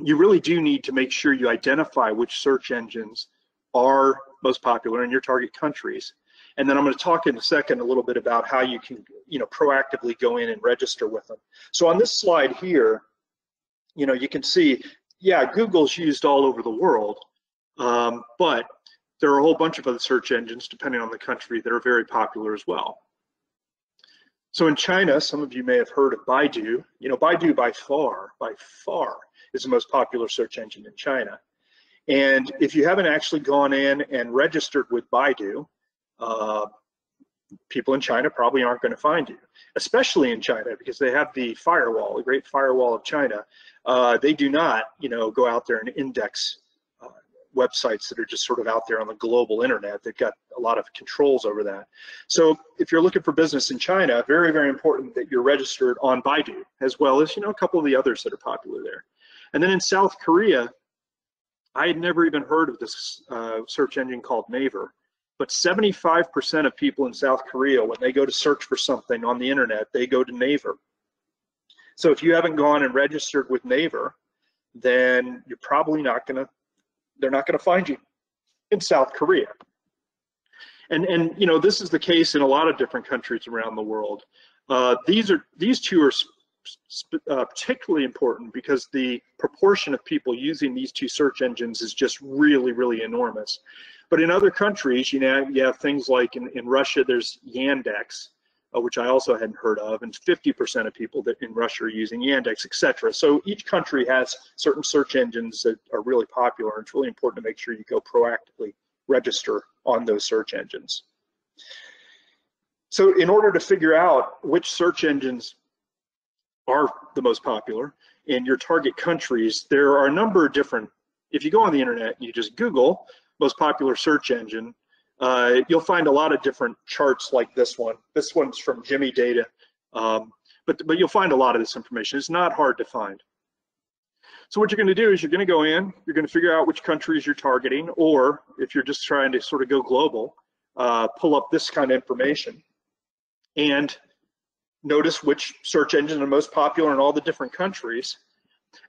you really do need to make sure you identify which search engines are most popular in your target countries. And then I'm going to talk in a second a little bit about how you can, you know, proactively go in and register with them. So on this slide here, you know, you can see, yeah, Google's used all over the world, um, but there are a whole bunch of other search engines, depending on the country, that are very popular as well. So in China, some of you may have heard of Baidu. You know, Baidu by far, by far, is the most popular search engine in China. And if you haven't actually gone in and registered with Baidu, uh, people in China probably aren't going to find you, especially in China because they have the firewall, the Great Firewall of China. Uh, they do not, you know, go out there and index uh, websites that are just sort of out there on the global internet. They've got a lot of controls over that. So if you're looking for business in China, very, very important that you're registered on Baidu, as well as, you know, a couple of the others that are popular there. And then in South Korea, I had never even heard of this uh, search engine called Naver, but 75% of people in South Korea, when they go to search for something on the internet, they go to Naver. So if you haven't gone and registered with Naver, then you're probably not gonna, they're not gonna find you in South Korea. And, and you know, this is the case in a lot of different countries around the world. Uh, these are, these two are uh, particularly important because the proportion of people using these two search engines is just really, really enormous. But in other countries, you know, you have things like in, in Russia, there's Yandex, uh, which I also hadn't heard of, and 50% of people that in Russia are using Yandex, etc. So each country has certain search engines that are really popular, and it's really important to make sure you go proactively register on those search engines. So in order to figure out which search engines are the most popular in your target countries, there are a number of different, if you go on the internet and you just Google most popular search engine, uh, you'll find a lot of different charts like this one. This one's from Jimmy Data. Um, but, but you'll find a lot of this information. It's not hard to find. So what you're gonna do is you're gonna go in, you're gonna figure out which countries you're targeting, or if you're just trying to sort of go global, uh, pull up this kind of information and notice which search engines are most popular in all the different countries.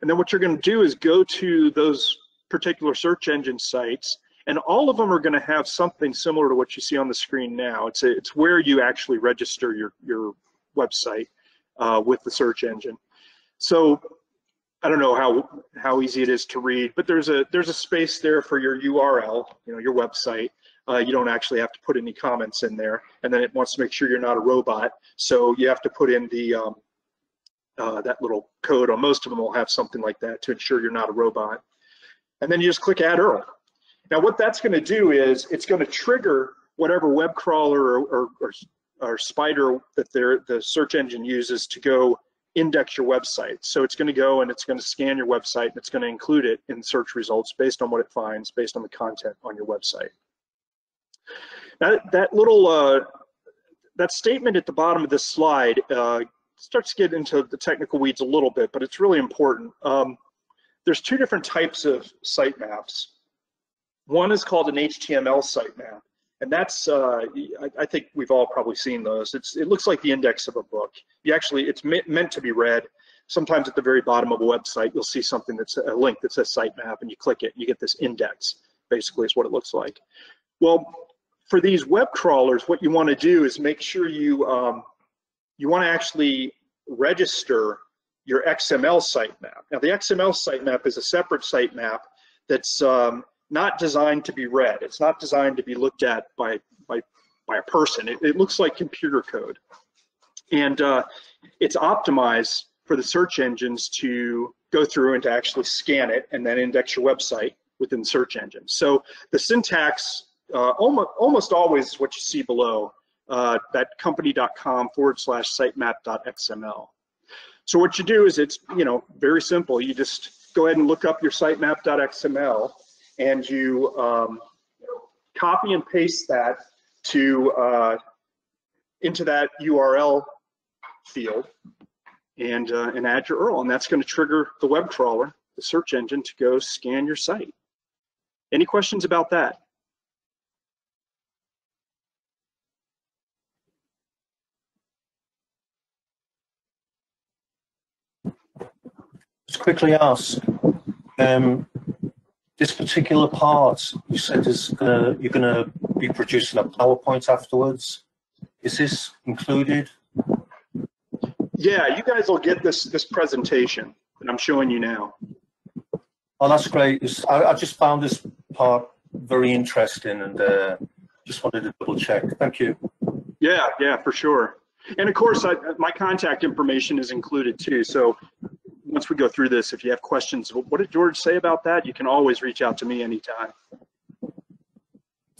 And then what you're gonna do is go to those particular search engine sites and all of them are gonna have something similar to what you see on the screen now. It's, a, it's where you actually register your, your website uh, with the search engine. So I don't know how how easy it is to read, but there's a there's a space there for your URL, you know, your website. Uh, you don't actually have to put any comments in there, and then it wants to make sure you're not a robot, so you have to put in the um, uh, that little code. On most of them, will have something like that to ensure you're not a robot, and then you just click Add URL. Now, what that's going to do is it's going to trigger whatever web crawler or, or, or, or spider that the search engine uses to go index your website. So it's going to go and it's going to scan your website and it's going to include it in search results based on what it finds, based on the content on your website. That, that little, uh, that statement at the bottom of this slide uh, starts to get into the technical weeds a little bit, but it's really important. Um, there's two different types of sitemaps. One is called an HTML sitemap. And that's, uh, I, I, think we've all probably seen those. It's, it looks like the index of a book. You actually, it's me meant to be read. Sometimes at the very bottom of a website, you'll see something that's a link that says sitemap and you click it, you get this index, basically is what it looks like. Well, for these web crawlers, what you wanna do is make sure you, um, you wanna actually register your XML sitemap. Now the XML sitemap is a separate sitemap that's um, not designed to be read. It's not designed to be looked at by by by a person. It, it looks like computer code, and uh, it's optimized for the search engines to go through and to actually scan it and then index your website within search engine. So the syntax uh, almost almost always what you see below uh, that company.com forward slash sitemap.xml. So what you do is it's you know very simple. You just go ahead and look up your sitemap.xml and you um, copy and paste that to uh, into that URL field and, uh, and add your URL. And that's going to trigger the web crawler, the search engine, to go scan your site. Any questions about that? Just quickly ask, um, this particular part, you said is gonna, you're going to be producing a PowerPoint afterwards. Is this included? Yeah, you guys will get this this presentation that I'm showing you now. Oh, that's great. I, I, just found this part very interesting and uh, just wanted to double check. Thank you. Yeah, yeah, for sure. And of course, I, my contact information is included too. So once we go through this, if you have questions, what did George say about that? You can always reach out to me anytime.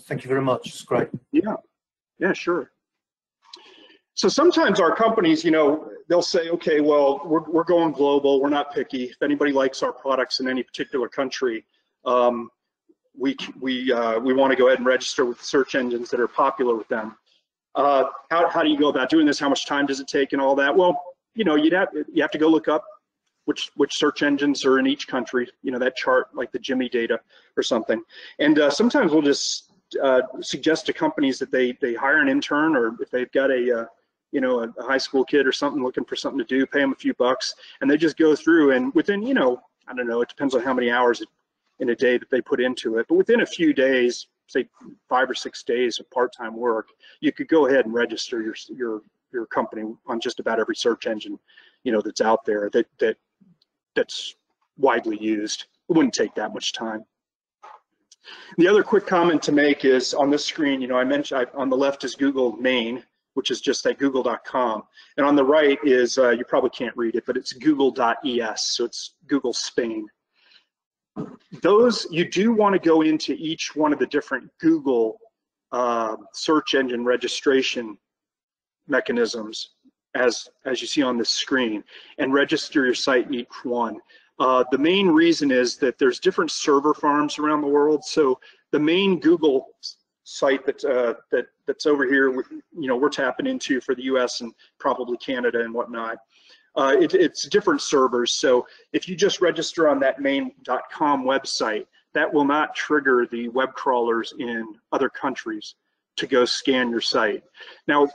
Thank you very much. It's great. Yeah, yeah, sure. So sometimes our companies, you know, they'll say, okay, well, we're, we're going global. We're not picky. If anybody likes our products in any particular country, um, we we uh, we want to go ahead and register with search engines that are popular with them. Uh, how how do you go about doing this? How much time does it take and all that? Well, you know, you'd have you have to go look up which which search engines are in each country. You know that chart like the Jimmy data or something. And uh, sometimes we'll just uh, suggest to companies that they they hire an intern or if they've got a uh, you know a, a, high school kid or something looking for something to do, pay them a few bucks, and they just go through and within you know I don't know it depends on how many hours in a day that they put into it, but within a few days, say five or six days of part-time work, you could go ahead and register your your your company on just about every search engine you know that's out there that that that's widely used. It wouldn't take that much time. The other quick comment to make is on this screen, you know, I mentioned I, on the left is Google main, which is just at google.com. And on the right is, uh, you probably can't read it, but it's google.es, so it's Google Spain. Those, you do want to go into each one of the different Google uh, search engine registration mechanisms as, as you see on this screen and register your site in each one. Uh, the main reason is that there's different server farms around the world. So the main Google site that, uh, that that's over here, you know, we're tapping into for the US and probably Canada and whatnot. Uh, it, it's different servers. So if you just register on that main.com website, that will not trigger the web crawlers in other countries to go scan your site. Now,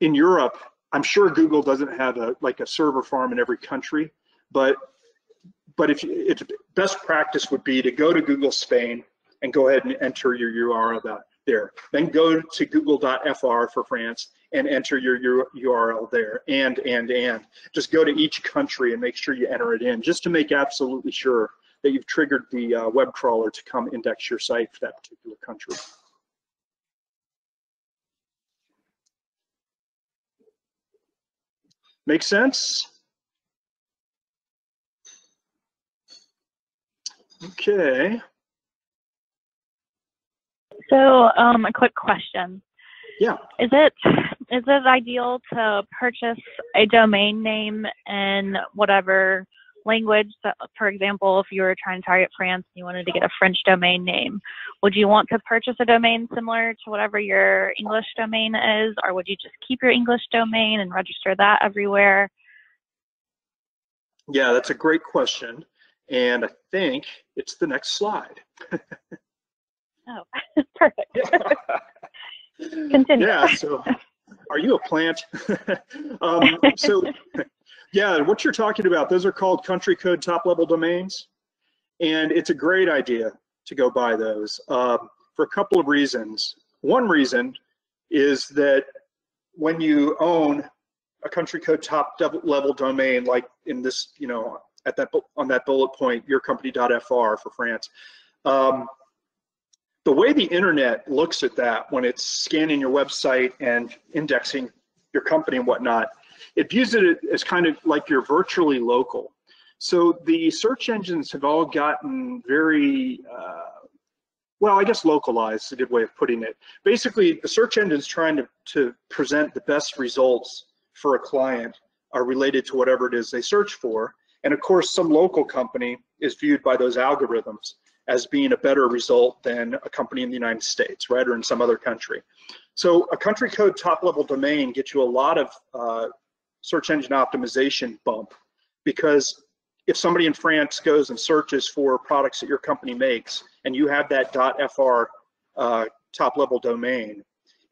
in Europe, I'm sure Google doesn't have a like a server farm in every country, but but if you, it's best practice would be to go to Google Spain and go ahead and enter your URL there. Then go to google.fr for France and enter your, your URL there and, and, and. Just go to each country and make sure you enter it in just to make absolutely sure that you've triggered the uh, web crawler to come index your site for that particular country. Make sense? Okay. So, um, a quick question. Yeah. Is it is it ideal to purchase a domain name in whatever language? So, for example, if you were trying to target France and you wanted to get a French domain name, would you want to purchase a domain similar to whatever your English domain is, or would you just keep your English domain and register that everywhere? Yeah, that's a great question. And I think it's the next slide. [LAUGHS] oh, [LAUGHS] perfect. [LAUGHS] Continue. Yeah, so are you a plant? um, so yeah, what you're talking about, those are called country code top level domains. And it's a great idea to go buy those um, for a couple of reasons. One reason is that when you own a country code top level domain, like in this, you know, at that on that bullet point, yourcompany.fr for France. Um, the way the internet looks at that when it's scanning your website and indexing your company and whatnot, it views it as kind of like you're virtually local. So the search engines have all gotten very, uh, well, I guess localized is a good way of putting it. Basically, the search engine's trying to, to present the best results for a client are related to whatever it is they search for. And of course, some local company is viewed by those algorithms as being a better result than a company in the United States, right, or in some other country. So a country code top level domain gets you a lot of uh, search engine optimization bump because if somebody in France goes and searches for products that your company makes and you have that .fr uh, top level domain,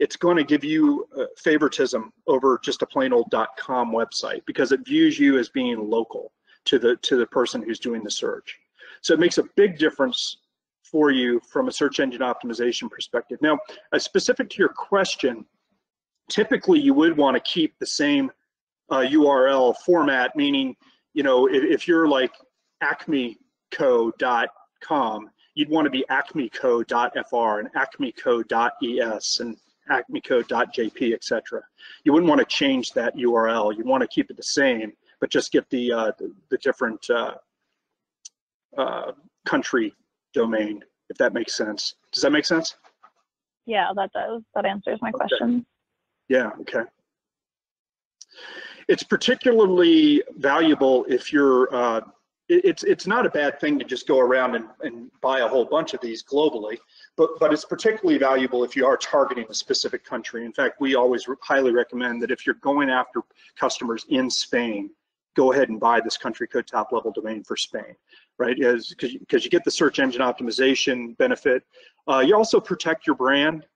it's going to give you uh, favoritism over just a plain old .com website because it views you as being local to the to the person who's doing the search. So it makes a big difference for you from a search engine optimization perspective. Now, uh, specific to your question, typically you would want to keep the same uh, URL format, meaning, you know, if, if you're like acmeco.com, you'd want to be acmeco.fr and acmeco.es and acmeco.jp, etc. You wouldn't want to change that URL. You want to keep it the same but just get the uh, the, the, different uh, uh, country domain, if that makes sense. Does that make sense? Yeah, that does. That answers my okay. question. Yeah, okay. It's particularly valuable if you're, uh, it, it's, it's not a bad thing to just go around and, and buy a whole bunch of these globally, but, but it's particularly valuable if you are targeting a specific country. In fact, we always highly recommend that if you're going after customers in Spain, go ahead and buy this country code top level domain for Spain, right? Because you get the search engine optimization benefit. Uh, you also protect your brand,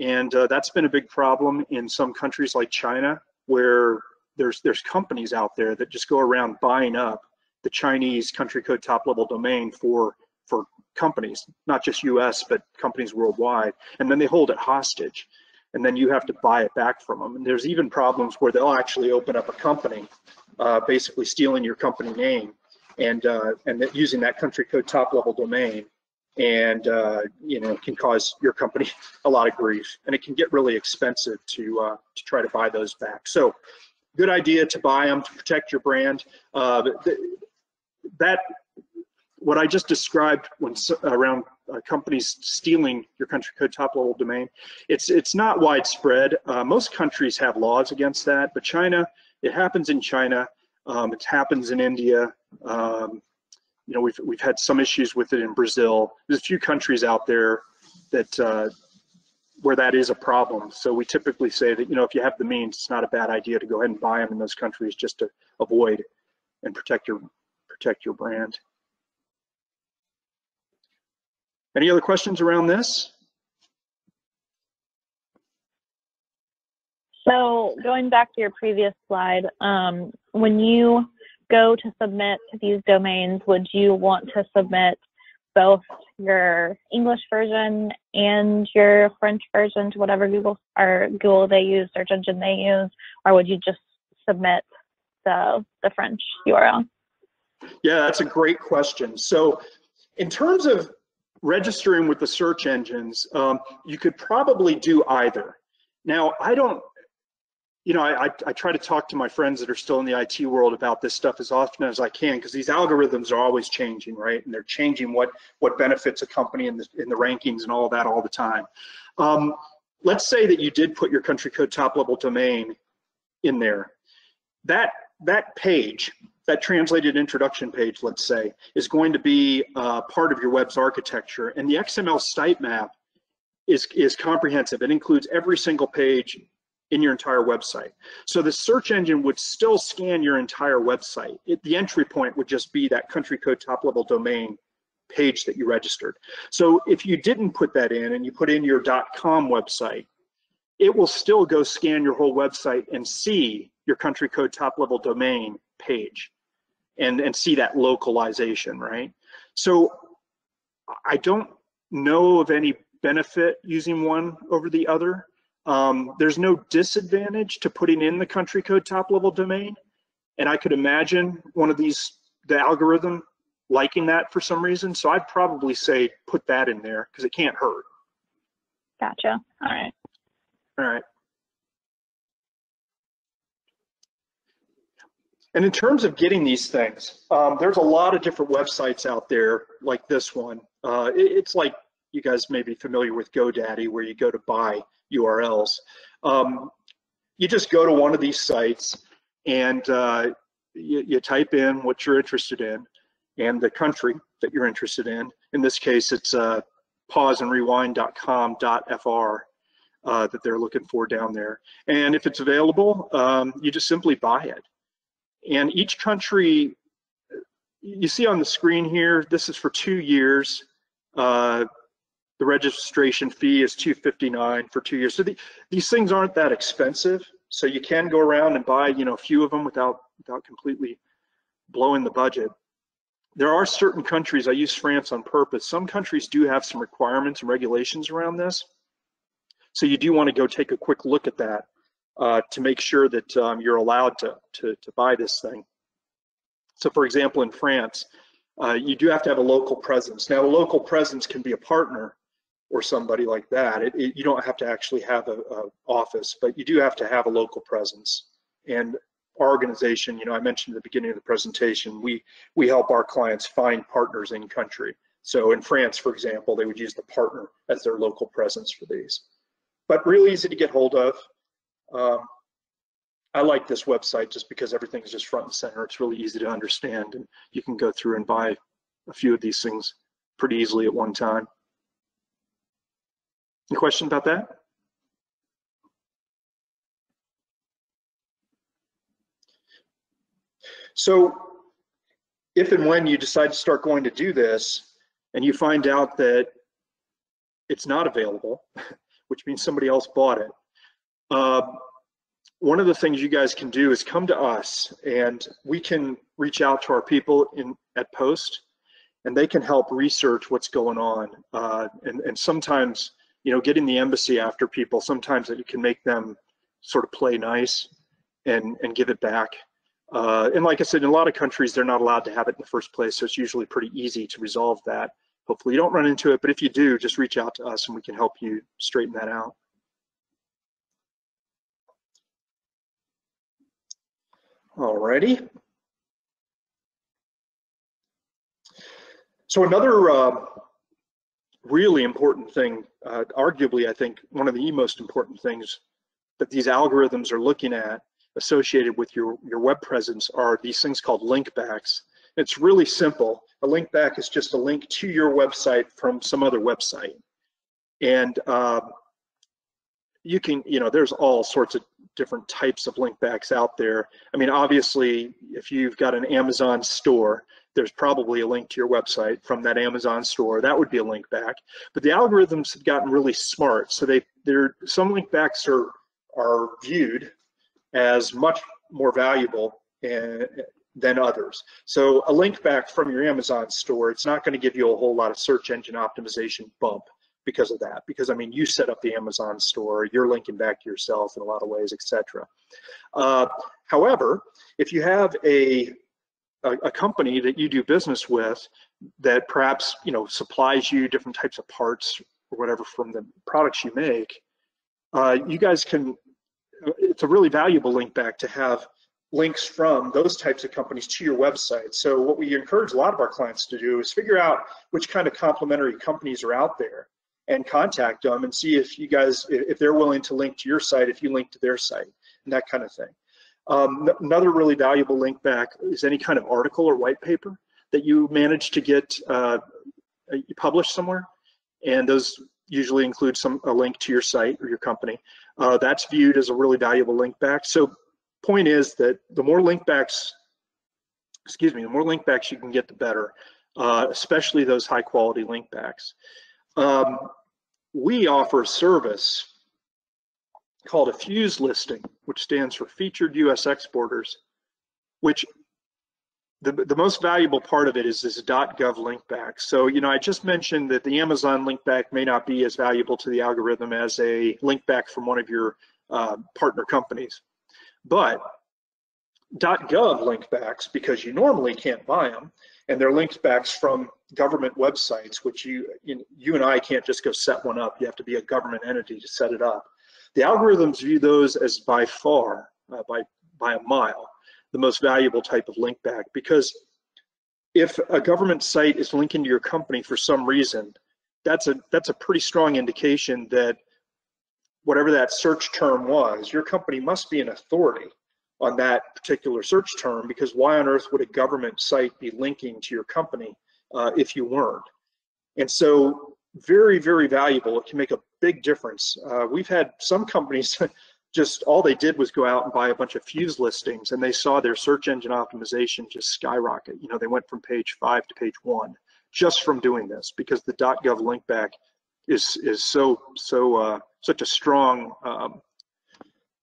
and uh, that's been a big problem in some countries like China, where there's there's companies out there that just go around buying up the Chinese country code top level domain for for companies, not just U.S. but companies worldwide, and then they hold it hostage and then you have to buy it back from them. And there's even problems where they'll actually open up a company uh, basically stealing your company name and uh, and that using that country code top level domain and uh, you know can cause your company [LAUGHS] a lot of grief and it can get really expensive to uh, to try to buy those back so good idea to buy them to protect your brand uh, that what I just described when around uh, companies stealing your country code top level domain it's it's not widespread most countries have laws against that but China it happens in China. Um, it happens in India. Um, you know, we've we've had some issues with it in Brazil. There's a few countries out there that uh, where that is a problem. So we typically say that, you know, if you have the means, it's not a bad idea to go ahead and buy them in those countries just to avoid and protect your protect your brand. Any other questions around this? So going back to your previous slide, um, when you go to submit these domains, would you want to submit both your English version and your French version to whatever Google or Google they use, search engine they use, or would you just submit the the French URL? Yeah, that's a great question. So in terms of registering with the search engines, um, you could probably do either. Now, I don't, you know, I, I, try to talk to my friends that are still in the IT world about this stuff as often as I can because these algorithms are always changing, right? And they're changing what what benefits a company in the in the rankings and all that all the time. Um, let's say that you did put your country code top level domain in there. That that page, that translated introduction page, let's say, is going to be uh, part of your web's architecture, and the XML sitemap is is comprehensive. It includes every single page in your entire website. So the search engine would still scan your entire website. It, the entry point would just be that country code top level domain page that you registered. So if you didn't put that in and you put in your .com website, it will still go scan your whole website and see your country code top level domain page and, and see that localization, right? So I don't know of any benefit using one over the other. Um, there's no disadvantage to putting in the country code top level domain. And I could imagine one of these, the algorithm liking that for some reason. So I'd probably say put that in there because it can't hurt. Gotcha. All right. All right. And in terms of getting these things, um, there's a lot of different websites out there like this one. Uh, it, it's like you guys may be familiar with GoDaddy where you go to buy URLs. Um, you just go to one of these sites and uh, you, you, type in what you're interested in and the country that you're interested in. In this case, it's uh, pauseandrewind.com.fr uh, that they're looking for down there. And if it's available, um, you just simply buy it. And each country, you see on the screen here, this is for two years. Uh, the registration fee is 259 for two years. So the, these things aren't that expensive. So you can go around and buy, you know, a few of them without without completely blowing the budget. There are certain countries, I use France on purpose. Some countries do have some requirements and regulations around this. So you do want to go take a quick look at that uh, to make sure that um, you're allowed to, to, to buy this thing. So for example, in France, uh, you do have to have a local presence. Now, a local presence can be a partner, or somebody like that. It, it, you don't have to actually have a, a, office, but you do have to have a local presence. And our organization, you know, I mentioned at the beginning of the presentation, we we help our clients find partners in country. So in France, for example, they would use the partner as their local presence for these. But really easy to get hold of. Um, I like this website just because everything is just front and center. It's really easy to understand, and you can go through and buy a few of these things pretty easily at one time. Any question about that? So if and when you decide to start going to do this and you find out that it's not available, [LAUGHS] which means somebody else bought it, uh, one of the things you guys can do is come to us and we can reach out to our people in at Post and they can help research what's going on. Uh, and, and sometimes you know, getting the embassy after people, sometimes it can make them sort of play nice and, and give it back. Uh, and like I said, in a lot of countries, they're not allowed to have it in the first place, so it's usually pretty easy to resolve that. Hopefully you don't run into it, but if you do, just reach out to us and we can help you straighten that out. Alrighty. So another uh, really important thing, uh, arguably, I think one of the most important things that these algorithms are looking at associated with your, your web presence are these things called link backs. It's really simple. A link back is just a link to your website from some other website. And uh, you can, you know, there's all sorts of different types of link backs out there. I mean, obviously, if you've got an Amazon store, there's probably a link to your website from that Amazon store. That would be a link back. But the algorithms have gotten really smart. So they, they're, some link backs are, are viewed as much more valuable and, than others. So a link back from your Amazon store, it's not going to give you a whole lot of search engine optimization bump because of that. Because I mean, you set up the Amazon store, you're linking back to yourself in a lot of ways, etc. Uh, however, if you have a, a a company that you do business with that perhaps you know supplies you different types of parts or whatever from the products you make, uh, you guys can. It's a really valuable link back to have links from those types of companies to your website. So what we encourage a lot of our clients to do is figure out which kind of complementary companies are out there and contact them and see if you guys, if they're willing to link to your site, if you link to their site, and that kind of thing. Um, another really valuable link back is any kind of article or white paper that you manage to get uh, published somewhere. And those usually include some a link to your site or your company. Uh, that's viewed as a really valuable link back. So point is that the more link backs, excuse me, the more link backs you can get, the better, uh, especially those high quality link backs. Um, we offer a service called a FUSE listing, which stands for Featured US Exporters, which the, the most valuable part of it is this .gov link back. So, you know, I just mentioned that the Amazon link back may not be as valuable to the algorithm as a link back from one of your uh, partner companies. But .gov link backs, because you normally can't buy them, and they're linked backs from government websites, which you, you and I can't just go set one up. You have to be a government entity to set it up. The algorithms view those as by far, uh, by, by a mile, the most valuable type of link back because if a government site is linking to your company for some reason, that's a that's a pretty strong indication that whatever that search term was, your company must be an authority on that particular search term because why on earth would a government site be linking to your company uh, if you weren't? And so very, very valuable. It can make a big difference. Uh, we've had some companies [LAUGHS] just all they did was go out and buy a bunch of fuse listings and they saw their search engine optimization just skyrocket. You know, they went from page five to page one just from doing this because the .gov link back is is so so uh, such a strong um,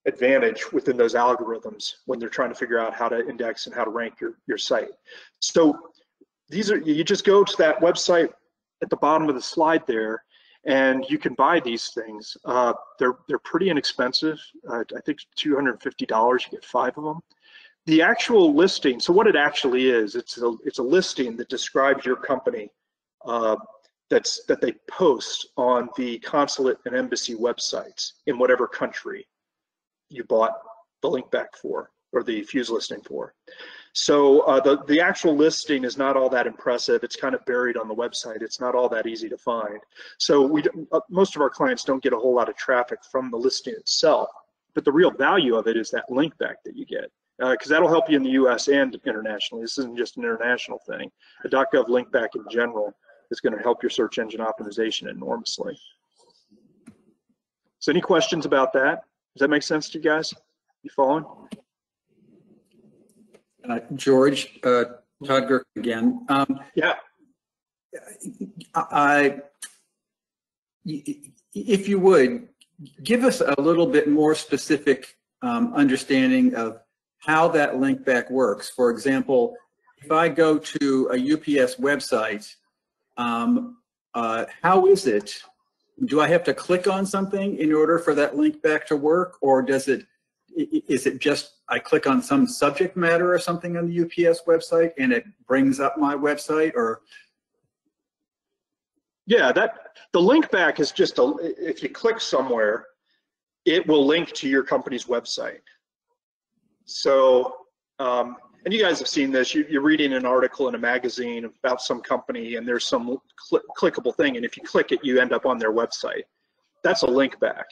advantage within those algorithms when they're trying to figure out how to index and how to rank your your site. So these are you just go to that website at the bottom of the slide there and you can buy these things. Uh, they're they're pretty inexpensive. Uh, I think $250. You get five of them. The actual listing. So what it actually is, it's a it's a listing that describes your company. Uh, that's that they post on the consulate and embassy websites in whatever country you bought the link back for or the fuse listing for. So uh, the, the actual listing is not all that impressive. It's kind of buried on the website. It's not all that easy to find. So we uh, most of our clients don't get a whole lot of traffic from the listing itself, but the real value of it is that link back that you get because uh, that'll help you in the US and internationally. This isn't just an international thing. A .gov link back in general is going to help your search engine optimization enormously. So any questions about that? Does that make sense to you guys? You following? Uh, George, uh, Todd Girk again. Um, yeah. I, if you would, give us a little bit more specific um, understanding of how that link back works. For example, if I go to a UPS website, um, uh, how is it? Do I have to click on something in order for that link back to work, or does it is it just I click on some subject matter or something on the UPS website and it brings up my website or? Yeah, that the link back is just a, if you click somewhere, it will link to your company's website. So, um, and you guys have seen this, you, are reading an article in a magazine about some company and there's some cl clickable thing. And if you click it, you end up on their website. That's a link back.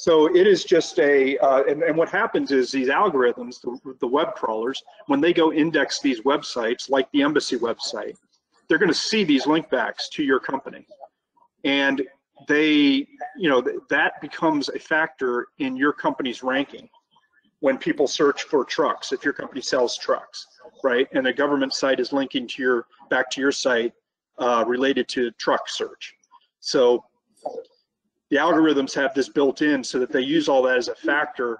So it is just a, uh, and, and what happens is these algorithms, the, the web crawlers, when they go index these websites, like the embassy website, they're going to see these link backs to your company. And they, you know, th- that becomes a factor in your company's ranking when people search for trucks, if your company sells trucks, right? And a government site is linking to your, back to your site uh, related to truck search. So the algorithms have this built in so that they use all that as a factor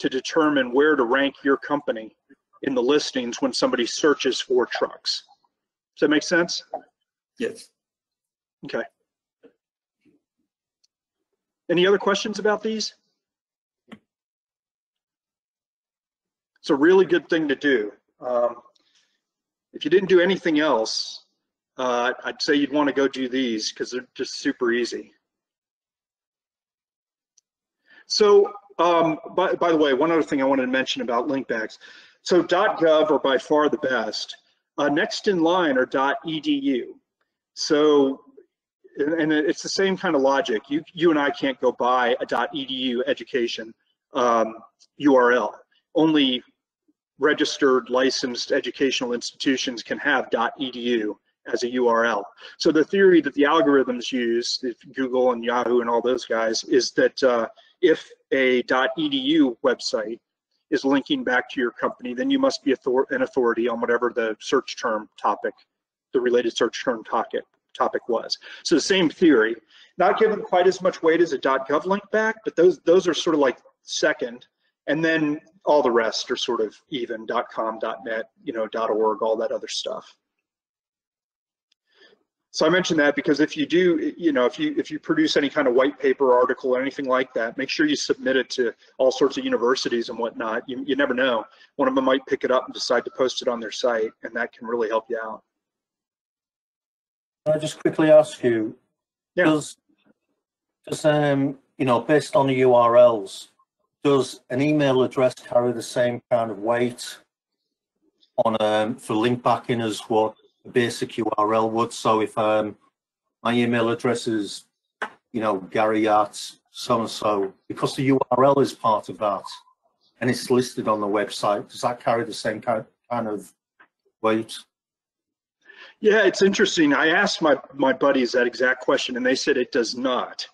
to determine where to rank your company in the listings when somebody searches for trucks. Does that make sense? Yes. Okay. Any other questions about these? It's a really good thing to do. Um, if you didn't do anything else, uh, I'd say you'd want to go do these because they're just super easy. So, um, by, by the way, one other thing I wanted to mention about linkbacks. So .gov are by far the best. Uh, next in line are .edu. So, and it's the same kind of logic. You, you and I can't go buy a .edu education um, URL. Only registered licensed educational institutions can have .edu as a URL. So the theory that the algorithms use, if Google and Yahoo and all those guys, is that uh, if a .edu website is linking back to your company, then you must be an authority on whatever the search term topic, the related search term topic topic was. So the same theory, not given quite as much weight as a .gov link back, but those those are sort of like second, and then all the rest are sort of even .com, .net, you know, .org, all that other stuff. So I mentioned that because if you do, you know, if you if you produce any kind of white paper article or anything like that, make sure you submit it to all sorts of universities and whatnot. You you never know. One of them might pick it up and decide to post it on their site, and that can really help you out. Can I just quickly ask you, Yeah. does does um you know based on the URLs, does an email address carry the same kind of weight on um for link backing as what basic URL would? So if um my email address is you know Gary Yachts so and so because the URL is part of that and it's listed on the website, does that carry the same kind kind of weight? Yeah, it's interesting. I asked my my buddies that exact question, and they said it does not.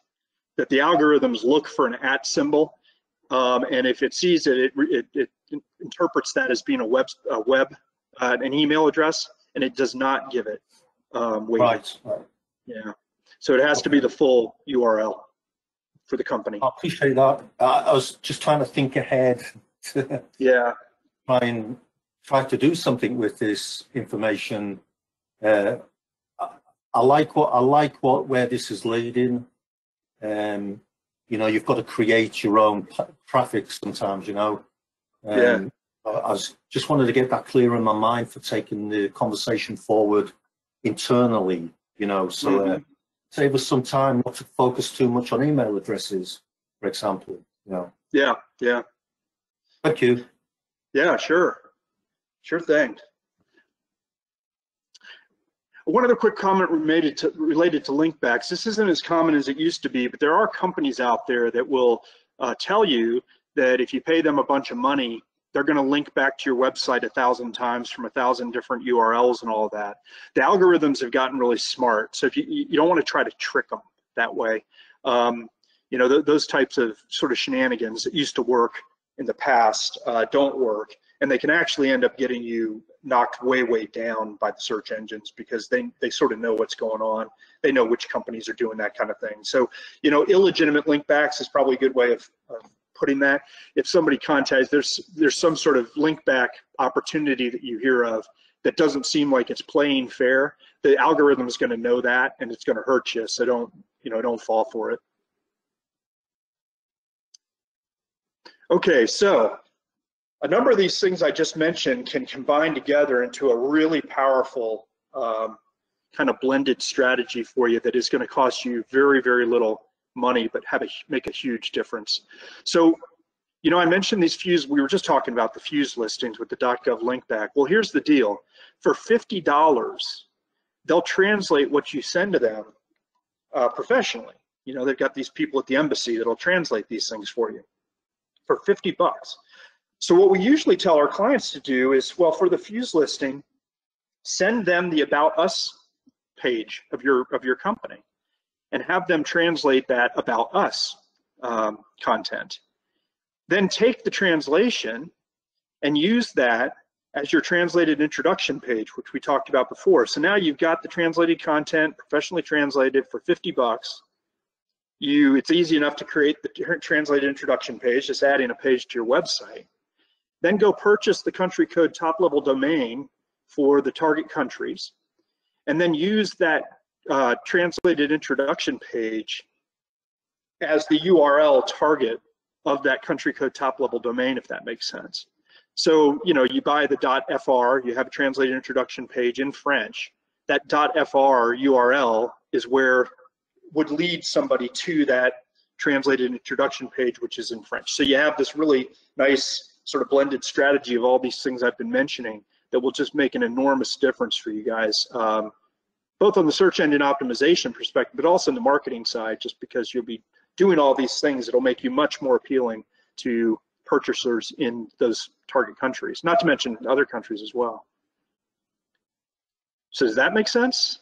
That the algorithms look for an at symbol, um, and if it sees it, it, it, it interprets that as being a web a web uh, an email address, and it does not give it um, weight. Right. right. Yeah. So it has to be the full URL for the company. I appreciate that. I, I was just trying to think ahead to Yeah. try and try to do something with this information. Uh, I, I like what I like what where this is leading. Um, you know, you've got to create your own traffic sometimes. You know. Um, Yeah. I, just wanted to get that clear in my mind for taking the conversation forward internally. You know, so uh, save us some time not to focus too much on email addresses, for example. You know. Yeah. Yeah. Thank you. Yeah, sure. Sure thing. One other quick comment related to, related to linkbacks. This isn't as common as it used to be, but there are companies out there that will uh, tell you that if you pay them a bunch of money, they're going to link back to your website a thousand times from a thousand different URLs and all of that. The algorithms have gotten really smart, so if you you don't want to try to trick them that way. Um, you know th those types of sort of shenanigans that used to work in the past uh, don't work, and they can actually end up getting you knocked way way down by the search engines because they they sort of know what's going on. They know which companies are doing that kind of thing. So you know illegitimate link backs is probably a good way of, of putting that. If somebody contacts, there's there's some sort of link back opportunity that you hear of that doesn't seem like it's playing fair. The algorithm is going to know that, and it's going to hurt you. So don't you know don't fall for it. Okay, so a number of these things I just mentioned can combine together into a really powerful um, kind of blended strategy for you that is going to cost you very, very little money, but have a make a huge difference. So, you know, I mentioned these Fuse. We were just talking about the Fuse listings with the .gov link back. Well, here's the deal: for fifty dollars, they'll translate what you send to them uh, professionally. You know, they've got these people at the embassy that'll translate these things for you for 50 bucks. So what we usually tell our clients to do is, well, for the Fuse listing, send them the About Us page of your of your company and have them translate that about us um, content. Then take the translation and use that as your translated introduction page, which we talked about before. So now you've got the translated content, professionally translated for 50 bucks. You, it's easy enough to create the translated introduction page, just adding a page to your website. Then go purchase the country code top level domain for the target countries, and then use that uh, translated introduction page as the URL target of that country code top level domain, if that makes sense. So, you know, you buy the .fr, you have a translated introduction page in French. That .fr URL is where would lead somebody to that translated introduction page, which is in French. So you have this really nice sort of blended strategy of all these things I've been mentioning that will just make an enormous difference for you guys, um, both on the search engine optimization perspective, but also in the marketing side, just because you'll be doing all these things, it'll make you much more appealing to purchasers in those target countries, not to mention other countries as well. So does that make sense?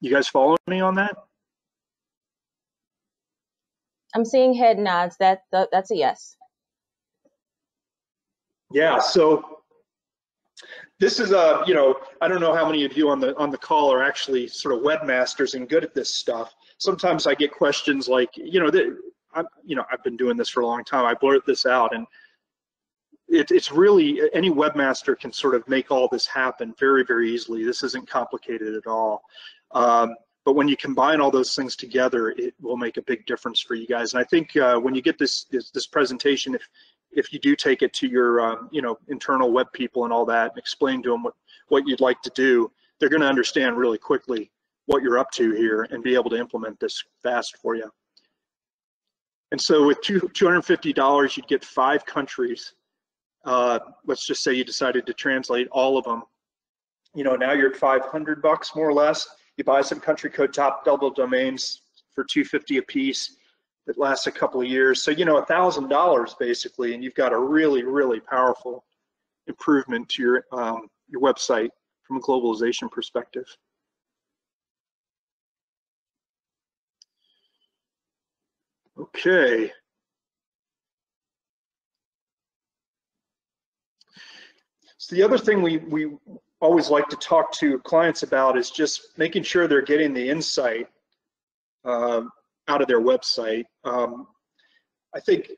You guys follow me on that? I'm seeing head nods. That, that that's a yes. Yeah. So this is a you know I don't know how many of you on the on the call are actually sort of webmasters and good at this stuff. Sometimes I get questions like you know that I'm, you know, I've been doing this for a long time. I blurt this out, and it, it's really any webmaster can sort of make all this happen very, very easily. This isn't complicated at all. Um, but when you combine all those things together, it will make a big difference for you guys. And I think uh, when you get this, this, this presentation, if if you do take it to your um, you know internal web people and all that, and explain to them what what you'd like to do, they're going to understand really quickly what you're up to here and be able to implement this fast for you. And so with two, $250, you'd get five countries. Uh, let's just say you decided to translate all of them. You know, now you're at 500 bucks more or less. You buy some country code top level domains for 250 a piece that lasts a couple of years. So, you know, a thousand dollars basically, and you've got a really, really powerful improvement to your, um, your website from a globalization perspective. Okay. So the other thing we, we always like to talk to clients about is just making sure they're getting the insight uh, out of their website. Um, I think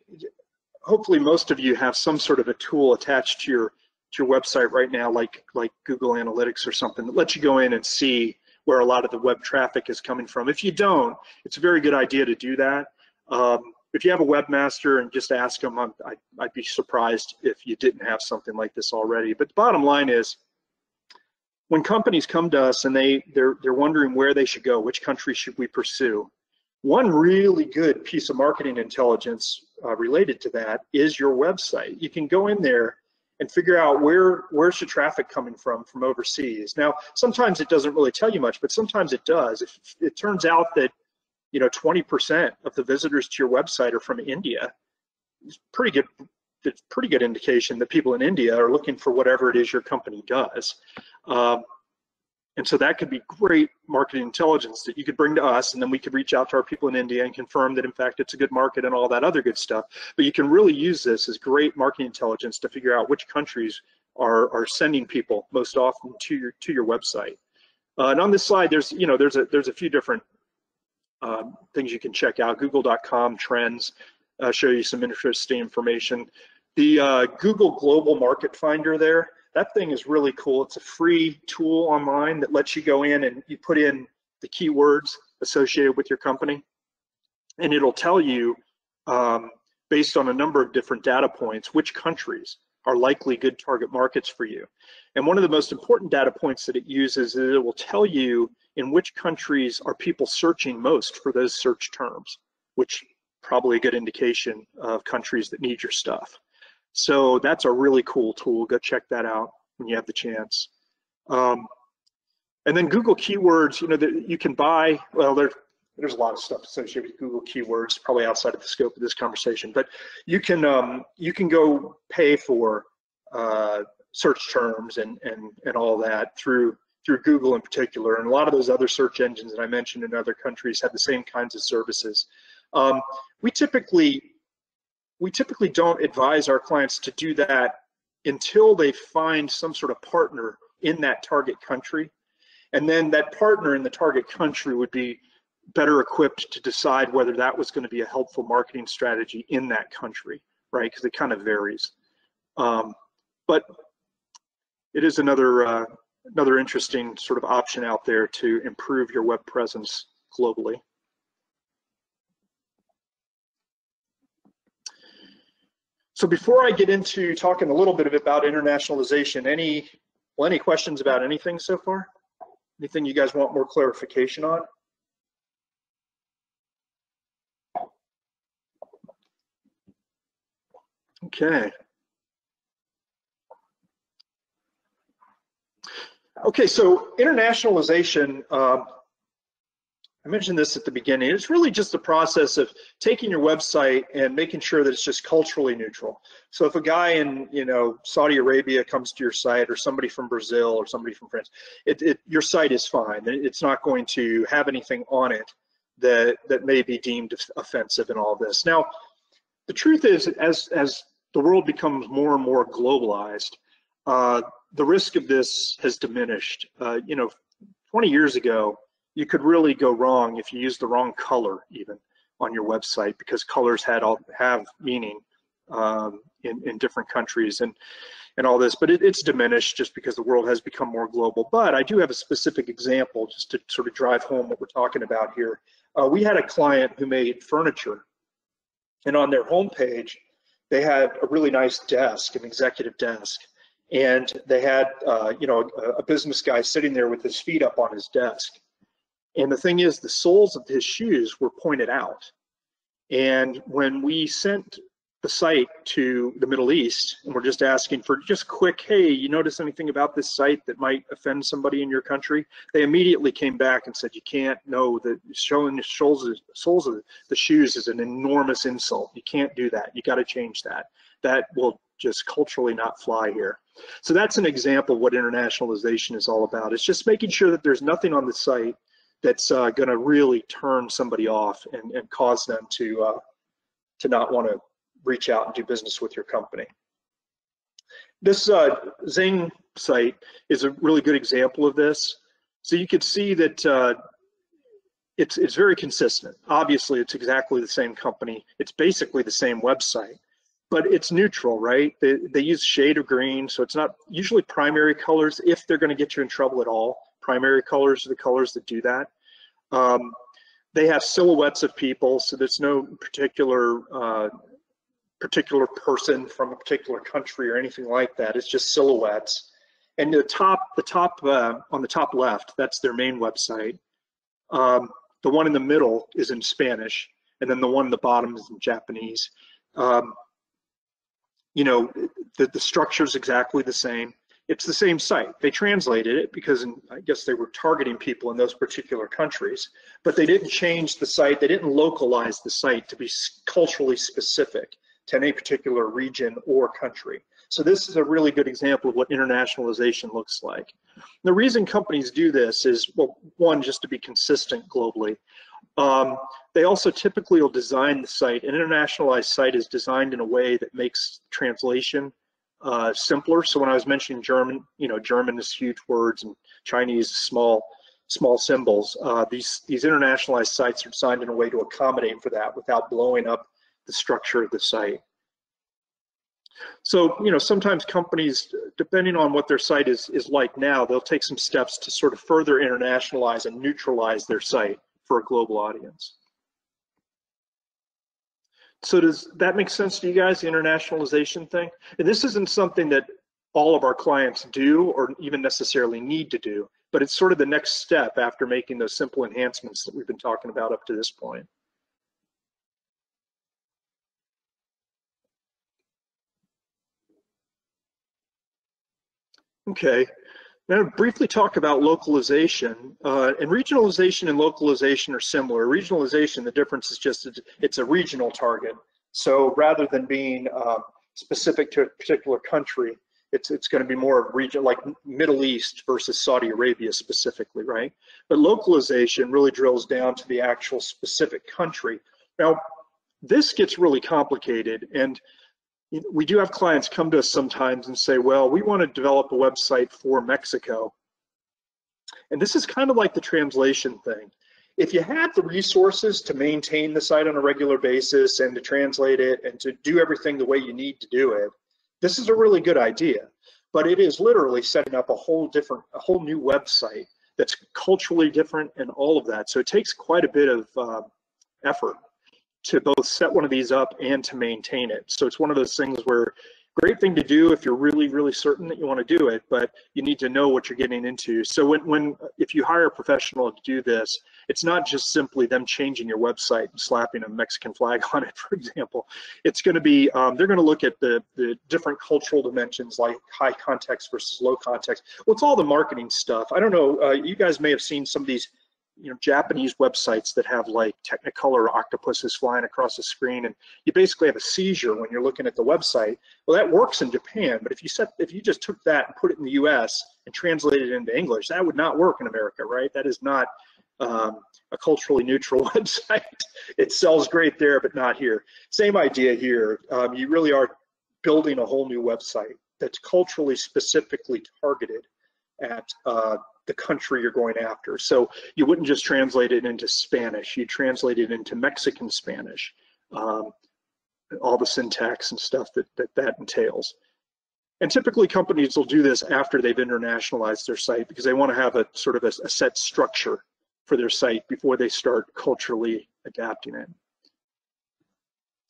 hopefully most of you have some sort of a tool attached to your to your website right now, like like Google Analytics or something that lets you go in and see where a lot of the web traffic is coming from. If you don't, it's a very good idea to do that. Um, if you have a webmaster and just ask them, I'm, I, I'd be surprised if you didn't have something like this already. But the bottom line is, when companies come to us and they they're they're wondering where they should go, which country should we pursue? One really good piece of marketing intelligence uh, related to that is your website. You can go in there and figure out where where's the traffic coming from from overseas. Now, sometimes it doesn't really tell you much, but sometimes it does. If it turns out that you know 20% of the visitors to your website are from India, it's pretty good it's pretty good indication that people in India are looking for whatever it is your company does. Um, and so that could be great marketing intelligence that you could bring to us, and then we could reach out to our people in India and confirm that in fact it's a good market and all that other good stuff. But you can really use this as great marketing intelligence to figure out which countries are, are sending people most often to your to your website. Uh, and on this slide, there's you know there's a there's a few different um, things you can check out. Google.com trends uh, show you some interesting information. The uh, Google Global Market Finder there, that thing is really cool. It's a free tool online that lets you go in and you put in the keywords associated with your company, and it'll tell you um, based on a number of different data points which countries are likely good target markets for you. And one of the most important data points that it uses is it will tell you in which countries are people searching most for those search terms, which probably a good indication of countries that need your stuff. So that's a really cool tool. Go check that out when you have the chance. Um, and then Google Keywords, you know, that you can buy, well, there, there's a lot of stuff associated with Google Keywords, probably outside of the scope of this conversation, but you can, um, you can go pay for uh, search terms and, and, and all that through through Google in particular, and a lot of those other search engines that I mentioned in other countries have the same kinds of services. Um, we typically we typically don't advise our clients to do that until they find some sort of partner in that target country. And then that partner in the target country would be better equipped to decide whether that was going to be a helpful marketing strategy in that country, right? Because it kind of varies. Um, but it is another uh, another interesting sort of option out there to improve your web presence globally. So before I get into talking a little bit about internationalization, any well, any questions about anything so far? Anything you guys want more clarification on? Okay. Okay, so internationalization, um, I mentioned this at the beginning, it's really just the process of taking your website and making sure that it's just culturally neutral. So if a guy in, you know, Saudi Arabia comes to your site or somebody from Brazil or somebody from France, it, it, your site is fine. It's not going to have anything on it that, that may be deemed offensive in all this. Now, the truth is, as, as the world becomes more and more globalized, uh, the risk of this has diminished. Uh, you know, 20 years ago, you could really go wrong if you use the wrong color even on your website because colors had all have meaning um, in, in different countries and and all this, but it, it's diminished just because the world has become more global. But I do have a specific example just to sort of drive home what we're talking about here. Uh, we had a client who made furniture, and on their homepage, they had a really nice desk, an executive desk, and they had uh, you know a, a, business guy sitting there with his feet up on his desk and the thing is the soles of his shoes were pointed out. And when we sent the site to the middle east and we're just asking for just quick hey you notice anything about this site that might offend somebody in your country? They immediately came back and said you can't know that showing the soles of, soles of the shoes is an enormous insult. You can't do that. You got to change that. That will just culturally not fly here. So that's an example of what internationalization is all about. It's just making sure that there's nothing on the site that's uh, going to really turn somebody off and, and cause them to uh, to not want to reach out and do business with your company. This uh, Zing site is a really good example of this. So you can see that uh, it's it's very consistent. Obviously, it's exactly the same company. It's basically the same website but it's neutral, right? They, they use shade of green, so it's not usually primary colors if they're going to get you in trouble at all. Primary colors are the colors that do that. Um, they have silhouettes of people, so there's no particular uh, particular person from a particular country or anything like that. It's just silhouettes. And the top, the top uh, on the top left, that's their main website. Um, the one in the middle is in Spanish, and then the one in the bottom is in Japanese. Um, you know, the, the structure is exactly the same. It's the same site. They translated it because I guess they were targeting people in those particular countries, but they didn't change the site. They didn't localize the site to be culturally specific to any particular region or country. So this is a really good example of what internationalization looks like. The reason companies do this is, well, one, just to be consistent globally, um, they also typically will design the site. An internationalized site is designed in a way that makes translation uh, simpler. So when I was mentioning German, you know, German is huge words and Chinese is small small symbols. Uh, these these internationalized sites are designed in a way to accommodate for that without blowing up the structure of the site. So, you know, sometimes companies, depending on what their site is, is like now, they'll take some steps to sort of further internationalize and neutralize their site for a global audience. So does that make sense to you guys, the internationalization thing? And this isn't something that all of our clients do or even necessarily need to do, but it's sort of the next step after making those simple enhancements that we've been talking about up to this point. Okay, now, briefly talk about localization. Uh, and regionalization and localization are similar. Regionalization, the difference is just it's a regional target. So rather than being uh, specific to a particular country, It's, it's going to be more of region like Middle East versus Saudi Arabia specifically, right? But localization really drills down to the actual specific country. Now, this gets really complicated and we do have clients come to us sometimes and say, well, we want to develop a website for Mexico. And this is kind of like the translation thing. If you have the resources to maintain the site on a regular basis and to translate it and to do everything the way you need to do it, this is a really good idea. But it is literally setting up a whole different, a whole new website that's culturally different and all of that. So it takes quite a bit of uh, effort to both set one of these up and to maintain it. So it's one of those things where great thing to do if you're really, really certain that you want to do it, but you need to know what you're getting into. So when, when if you hire a professional to do this, it's not just simply them changing your website and slapping a Mexican flag [LAUGHS] on it, for example. It's going to be, um, they're going to look at the, the different cultural dimensions like high context versus low context. Well, it's all the marketing stuff. I don't know, uh, you guys may have seen some of these you know Japanese websites that have like Technicolor octopuses flying across the screen, and you basically have a seizure when you're looking at the website. Well, that works in Japan, but if you set if you just took that and put it in the U.S. and translated it into English, that would not work in America, right? That is not um, a culturally neutral [LAUGHS] website. it sells great there, but not here. Same idea here. Um, you really are building a whole new website that's culturally specifically targeted at uh, the country you're going after. So you wouldn't just translate it into Spanish, you translate it into Mexican Spanish, um, all the syntax and stuff that, that that entails. And typically companies will do this after they've internationalized their site because they want to have a sort of a, a set structure for their site before they start culturally adapting it.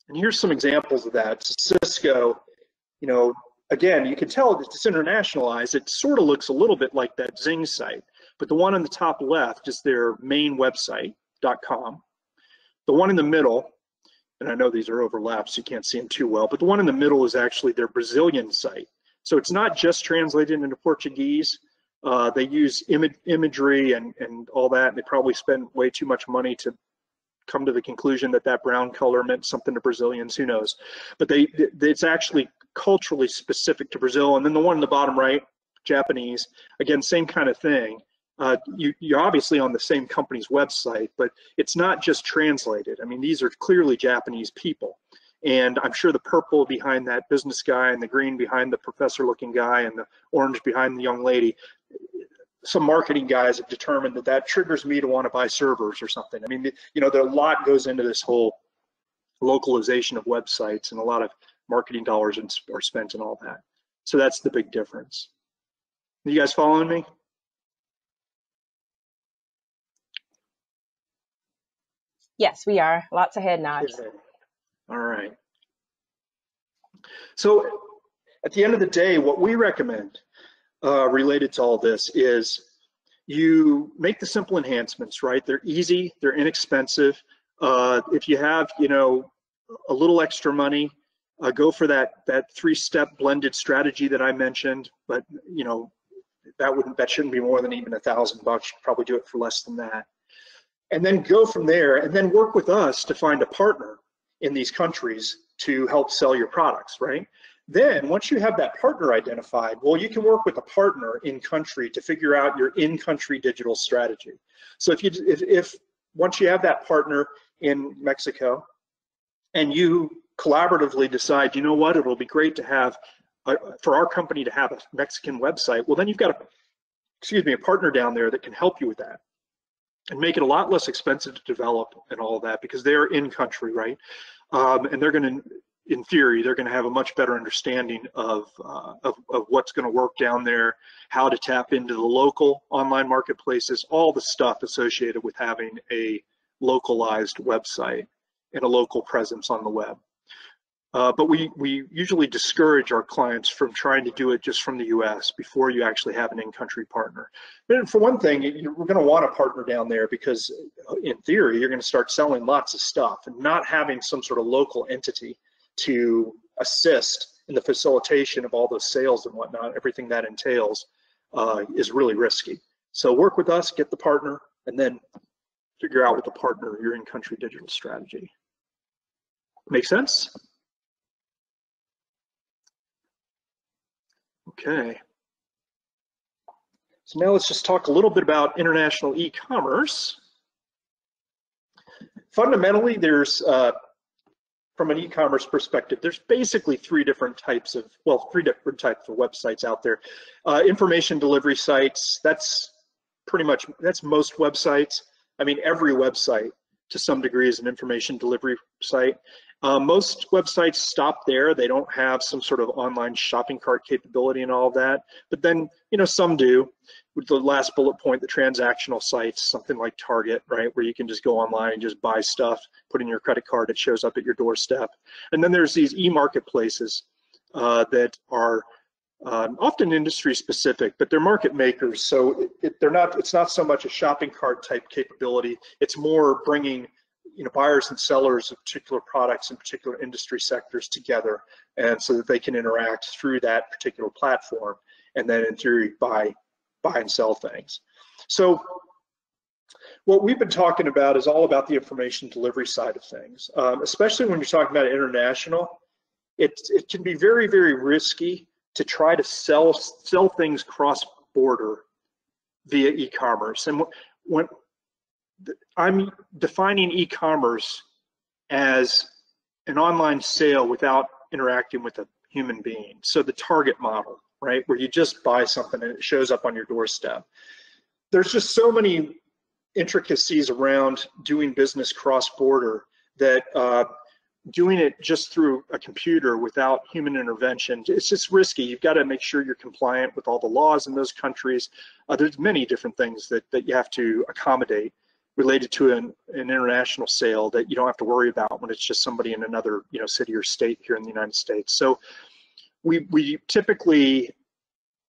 And here's some examples of that. Cisco, you know, again, you can tell it's internationalized. It sort of looks a little bit like that Zing site, but the one on the top left is their main website, .com. The one in the middle, and I know these are overlapped, so you can't see them too well, but the one in the middle is actually their Brazilian site. So it's not just translated into Portuguese. Uh, they use Im imagery and, and all that, and they probably spend way too much money to come to the conclusion that that brown color meant something to Brazilians, who knows. But they, it's actually culturally specific to Brazil. And then the one in the bottom right, Japanese, again, same kind of thing. Uh, you, you're obviously on the same company's website, but it's not just translated. I mean, these are clearly Japanese people. And I'm sure the purple behind that business guy and the green behind the professor looking guy and the orange behind the young lady, some marketing guys have determined that that triggers me to want to buy servers or something. I mean, you know, there a lot goes into this whole localization of websites and a lot of marketing dollars are spent and all that. So that's the big difference. You guys following me? Yes, we are. Lots of head nods. All right. So at the end of the day, what we recommend uh, related to all this is you make the simple enhancements, right? They're easy, they're inexpensive. Uh, if you have, you know, a little extra money, uh, go for that that three-step blended strategy that I mentioned. But you know, that wouldn't that shouldn't be more than even a thousand bucks. probably do it for less than that. And then go from there, and then work with us to find a partner in these countries to help sell your products, right? Then once you have that partner identified, well, you can work with a partner in country to figure out your in-country digital strategy. So if you if, if once you have that partner in Mexico and you collaboratively decide, you know what, it'll be great to have, a, for our company to have a Mexican website, well, then you've got a, excuse me, a partner down there that can help you with that and make it a lot less expensive to develop and all of that because they're in country, right? Um, and they're going to, in theory, they're going to have a much better understanding of, uh, of, of what's going to work down there, how to tap into the local online marketplaces, all the stuff associated with having a localized website and a local presence on the web. Uh, but we, we usually discourage our clients from trying to do it just from the US before you actually have an in-country partner. But for one thing, you're going to want a partner down there because uh, in theory, you're going to start selling lots of stuff and not having some sort of local entity to assist in the facilitation of all those sales and whatnot, everything that entails uh, is really risky. So work with us, get the partner, and then figure out with the partner your in-country digital strategy. Make sense? Okay. So now let's just talk a little bit about international e-commerce. Fundamentally, there's, uh, from an e-commerce perspective, there's basically three different types of, well, three different types of websites out there. Uh, information delivery sites, that's pretty much, that's most websites. I mean, every website to some degree is an information delivery site. Uh, most websites stop there. They don't have some sort of online shopping cart capability and all of that. But then, you know, some do. The last bullet point, the transactional sites, something like Target, right, where you can just go online and just buy stuff, put in your credit card, it shows up at your doorstep. And then there's these e-marketplaces uh, that are um, often industry specific, but they're market makers. So it, it, they're not. It's not so much a shopping cart type capability. It's more bringing you know buyers and sellers of particular products in particular industry sectors together, and so that they can interact through that particular platform, and then in theory buy buy and sell things. So what we've been talking about is all about the information delivery side of things, um, especially when you're talking about international. It, it can be very, very risky to try to sell sell things cross border via e-commerce. And when I'm defining e-commerce as an online sale without interacting with a human being. So the target model, right, where you just buy something and it shows up on your doorstep. There's just so many intricacies around doing business cross border that uh, doing it just through a computer without human intervention, it's just risky. You've got to make sure you're compliant with all the laws in those countries. Uh, there's many different things that, that you have to accommodate related to an, an international sale that you don't have to worry about when it's just somebody in another you know city or state here in the United States. So we, we typically,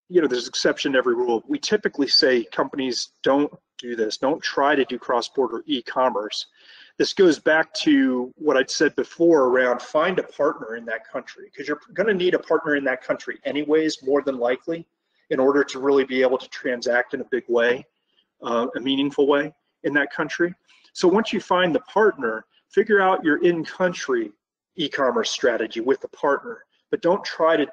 you know, there's exception to every rule. We typically say companies don't do this, don't try to do cross-border e-commerce this goes back to what I'd said before around find a partner in that country because you're going to need a partner in that country anyways, more than likely, in order to really be able to transact in a big way, uh, a meaningful way in that country. So once you find the partner, figure out your in-country e-commerce strategy with the partner, but don't try to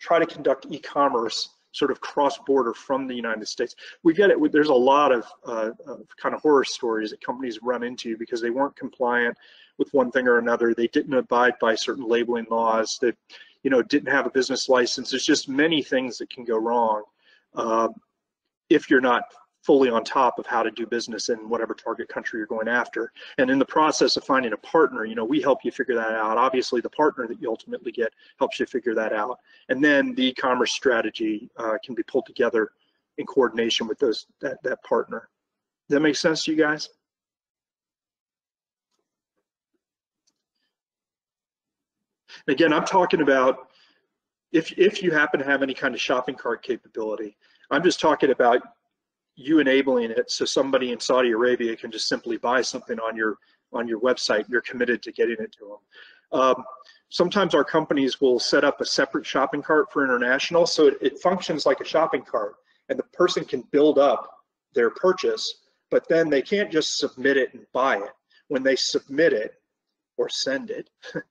try to conduct e-commerce sort of cross-border from the United States. We get it. There's a lot of, uh, of kind of horror stories that companies run into because they weren't compliant with one thing or another. They didn't abide by certain labeling laws. That you know didn't have a business license. There's just many things that can go wrong uh, if you're not fully on top of how to do business in whatever target country you're going after. And in the process of finding a partner, you know, we help you figure that out. Obviously, the partner that you ultimately get helps you figure that out. And then the e-commerce strategy uh, can be pulled together in coordination with those that, that partner. Does that make sense to you guys? Again, I'm talking about if if you happen to have any kind of shopping cart capability. I'm just talking about you enabling it so somebody in Saudi Arabia can just simply buy something on your on your website. You're committed to getting it to them. Um, sometimes our companies will set up a separate shopping cart for international, so it, it functions like a shopping cart, and the person can build up their purchase, but then they can't just submit it and buy it. When they submit it or send it, [LAUGHS]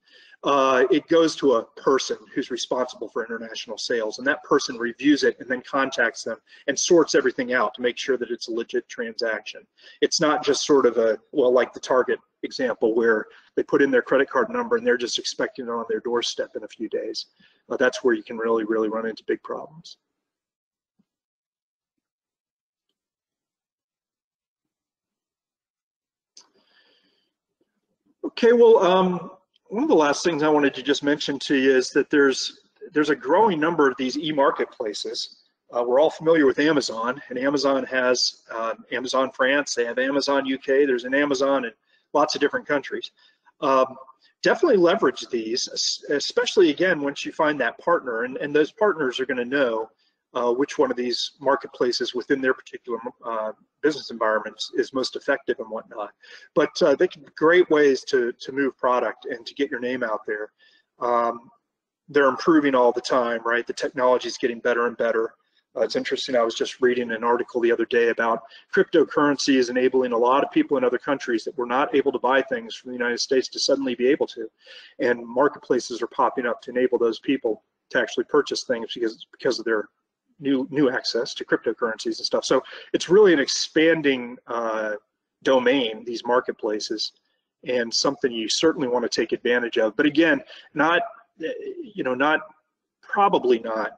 uh, it goes to a person who's responsible for international sales, and that person reviews it and then contacts them and sorts everything out to make sure that it's a legit transaction. It's not just sort of a, well, like the Target example where they put in their credit card number and they're just expecting it on their doorstep in a few days. Uh, that's where you can really, really run into big problems. Okay, well, um, one of the last things I wanted to just mention to you is that there's there's a growing number of these e-marketplaces. Uh, we're all familiar with Amazon, and Amazon has uh, Amazon France, they have Amazon UK, there's an Amazon in lots of different countries. Um, definitely leverage these, especially again once you find that partner, and, and those partners are going to know uh, which one of these marketplaces within their particular uh, business environments is most effective and whatnot. But uh, they can be great ways to, to move product and to get your name out there. Um, they're improving all the time, right? The technology is getting better and better. Uh, it's interesting, I was just reading an article the other day about cryptocurrency is enabling a lot of people in other countries that were not able to buy things from the United States to suddenly be able to. And marketplaces are popping up to enable those people to actually purchase things because because of their new new access to cryptocurrencies and stuff. So it's really an expanding uh, domain, these marketplaces, and something you certainly want to take advantage of. But again, not you know not probably not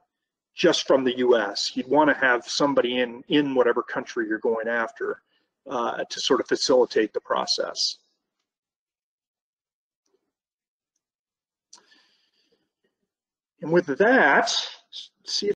just from the U.S. You'd want to have somebody in in whatever country you're going after uh, to sort of facilitate the process. And with that, see if